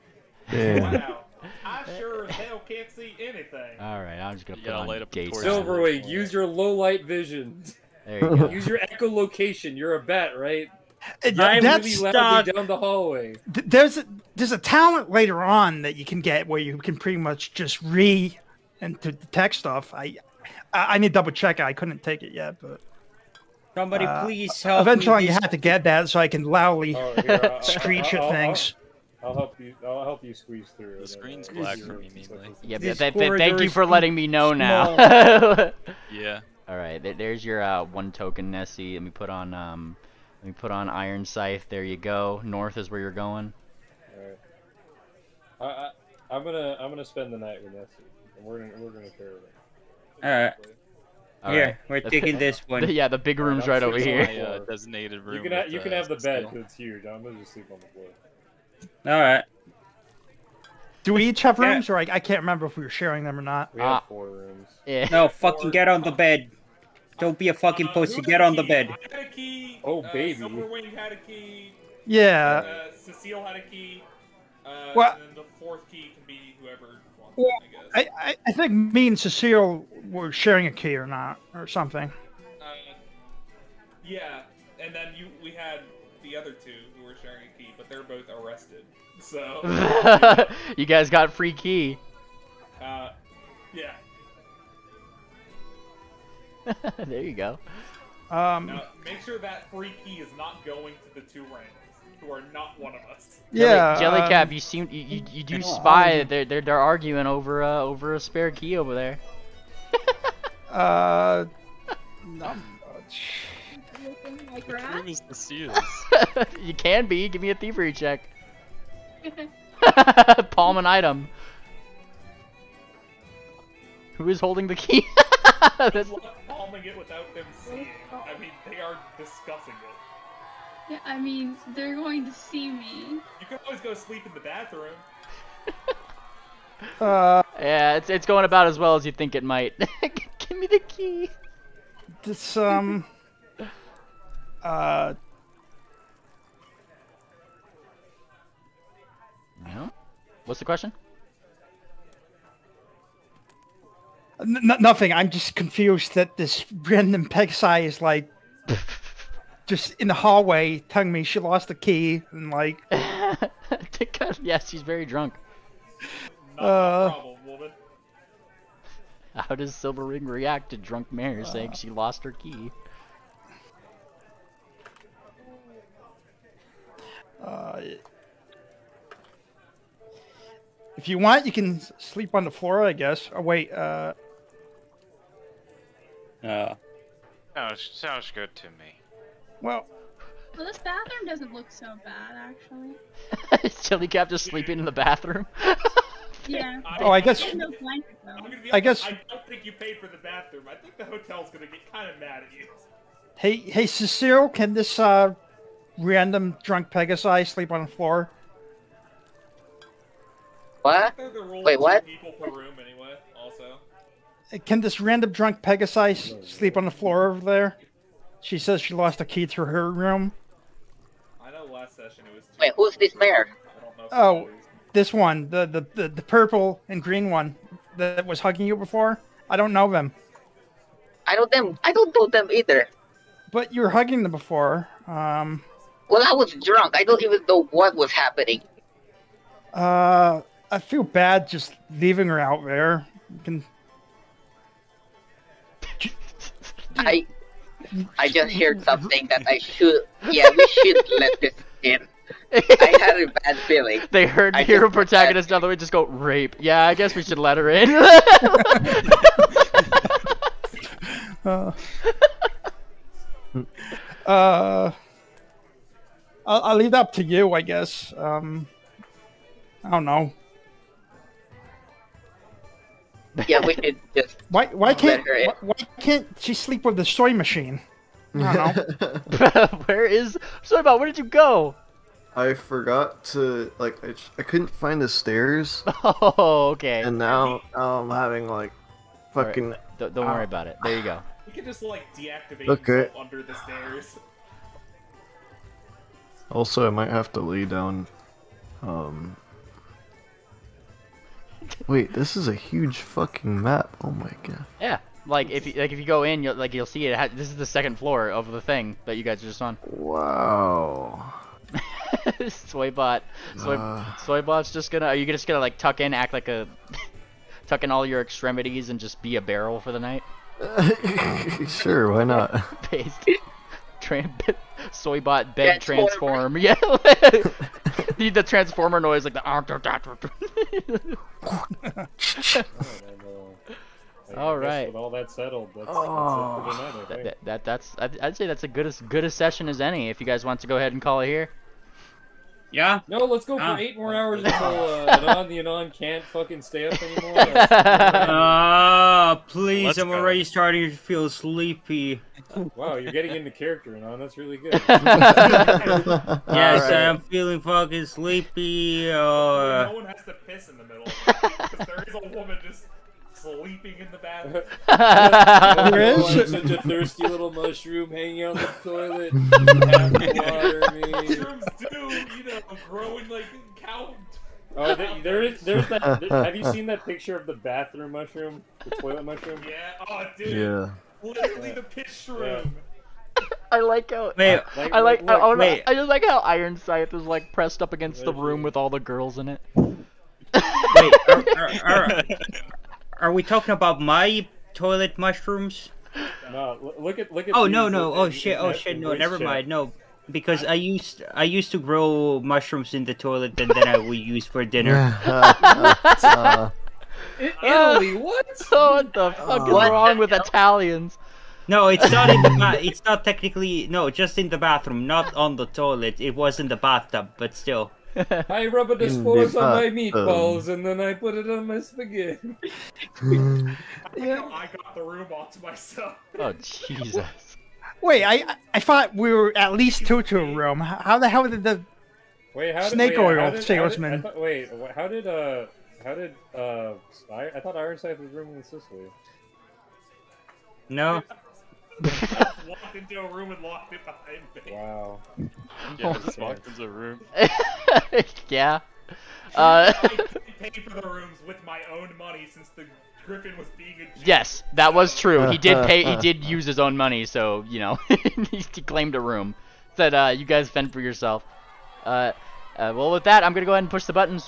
damn. Wow. I sure as hell can't see anything. All right, I'm just gonna You put gotta on light up the gates. torch. Silverwing, use your low light vision. There you go. Use your echolocation. You're a bat, right? I'm That's really stuck. loudly down the hallway. th- there's a, there's a talent later on that you can get where you can pretty much just re and to detect stuff. I I I need to double check. I couldn't take it yet, but Somebody Uh, please help eventually me. you have to get that so I can loudly Oh, here, I'll- screech I'll- I'll- things. I'll help you. I'll help you squeeze through. The screen's uh, black easier for me, mainly. stuff. Yeah, This th- th- thank you for letting me know now. Yeah. All right, there, there's your uh, one token, Nessie. Let me put on um, let me put on Iron Scythe. There you go. North is where you're going. Alright. I, I, I'm gonna I'm gonna spend the night with Nessie. And we're gonna we're gonna share it. Alright. All Here, right. we're taking this one. yeah, the big room's I'm right over here. on My uh, designated room. You can ha- with, you can uh, have the bed Cecile. 'cause it's huge. I'm gonna just sleep on the floor. Alright. Do we each have Yeah. rooms, or I, I can't remember if we were sharing them or not? We have four rooms. Yeah. No, fucking get on the bed. Don't be a fucking Uh, pussy. Get had on the bed. I had a key. Oh, uh, baby. Silverwing had a key. Yeah. Uh, Cecile had a key. Uh, Well- and then the fourth key can be whoever wants Yeah, it, I guess. I, I, I think me and Cecile were sharing a key or not, or something. Uh, yeah, and then you we had the other two who were sharing a key, but they're both arrested. So, you guys got free key. uh, yeah. there you go. Um, Now make sure that free key is not going to the two ranks who are not one of us. yeah. Jelly, um, Jellycap, you seem you, you, you do spy. um, They're they're they're arguing over uh over a spare key over there. Uh, not much. Looking like Which room is the seals? you can be. Give me a thievery check. Palm an item. Who is holding the key? That's- luck palming it without them seeing. I mean, they are discussing it. Yeah, I mean, they're going to see me. You can always go sleep in the bathroom. Uh, yeah, it's it's going about as well as you think it might. Give me the key. this um, uh, No. What's the question? N- n- nothing. I'm just confused that this random Pegasi is like just in the hallway telling me she lost the key and like yes, she's very drunk. Not Uh, my problem, woman. How does Silverwing react to drunk Mare saying she lost her key? uh, if you want, you can sleep on the floor. I guess. Oh wait, uh, Uh, Sounds, sounds good to me. well, Well, this bathroom doesn't look so bad, actually. Jellycap just sleeping in the bathroom. Yeah. Oh, I guess- No blanket, though. I'm gonna be I honest, guess- I don't think you paid for the bathroom. I think the hotel's gonna get kind of mad at you. hey, hey, Cecile, can this uh random drunk Pegasi sleep on the floor? What? They're the Wait, what? people per room anyway. Also, Can this random drunk Pegasi sleep on the floor over there? She says she lost a key to her room. I know last session it was. Two. Wait, who's this mayor? I don't know. Oh, this one, the, the the the purple and green one that was hugging you before. I don't know them, I don't them. I don't know them either. but you were hugging them before. Um, Well, I was drunk. I don't even know what was happening. uh, I feel bad just leaving her out there. You can I I just heard something that I should. Yeah, we should let this in. I had a bad feeling. They heard I hero protagonist down the way just go rape. Yeah, I guess we should let her in. Uh, uh, I'll, I'll leave that up to you, I guess. Um, I don't know. Yeah, we should just. Why? Why can't? her. Why, why can't she sleep with the soy machine? I don't know. Where is Soybot? Where did you go? I forgot to like I couldn't find the stairs, Oh, okay. and now, now I'm having like Alright, fucking. Don't, don't worry about it. There you go. He can just like deactivate Okay. himself under the stairs. Also, I might have to lay down. Um. Wait, this is a huge fucking map. Oh my god. Yeah, like if you like if you go in, you'll like you'll see it. This is the second floor of the thing that you guys are just on. Wow. Soybot, Soy, Uh. Soybot's just gonna. Are you just gonna like tuck in, act like a, tuck in all your extremities and just be a barrel for the night? sure, why not? Paste. Tran- Soybot bed Transformer. transform. Yeah. Need the transformer noise like the. All I. With all that settled, that's, Oh. that's it for oh. tonight. I That, that, that that's I'd, I'd say that's a good as good a session as any. If you guys want to go ahead and call it here. Yeah. No, let's go for Ah. eight more hours until uh, Anon, the Anon can't fucking stay up anymore. Ah, please! Let's I'm go. already starting to feel sleepy. wow, you're getting into character, Anon. That's really good. Yes, Alright. I'm feeling fucking sleepy. Uh, no one has to piss in the middle because there is a woman just sleeping in the bathroom. There is? Such a thirsty little mushroom hanging out in the toilet. Have water. Mushrooms do, you know, grow in like count. Oh, there, there is. There's that. there- have you seen that picture of the bathroom mushroom, the toilet mushroom? Yeah, oh dude, Yeah. literally the piss shroom. I like how. wait, Like, I like. I, I, wanna- wait. I just like how Iron Scythe is like pressed up against the room with all the girls in it. wait, are, are, are, are we talking about my toilet mushrooms? No, look at look at. Oh no no! Oh shit! Oh shit! No, never chat. mind. No, because I used I used to grow mushrooms in the toilet, and then I would use for dinner. Uh, In Italy, what? Oh, what the fuck is What wrong with hell? Italians? No, it's not in the ba- It's not technically no, just in the bathroom, not on the toilet. It was in the bathtub, but still. I rub a the spores on my meatballs and then I put it on my spaghetti. Yeah. I got the room all to myself. Oh Jesus! Wait, I I thought we were at least two to a room. How the hell did the Wait, how did Snake wait, oil how did, how did- salesman. I thought, wait, how did uh, how did uh, I, I thought Iron Scythe was rooming with Sicily. No. Walked into a room and locked it behind me. Wow. Yeah, just walked into a room. yeah. Uh, I paid for the rooms with my own money since the Griffin was being a jerk. yes, that was true. He did pay. He did use his own money, so you know he claimed a room. Said, uh, "You guys fend for yourself." Uh, uh, well, with that, I'm gonna go ahead and push the buttons.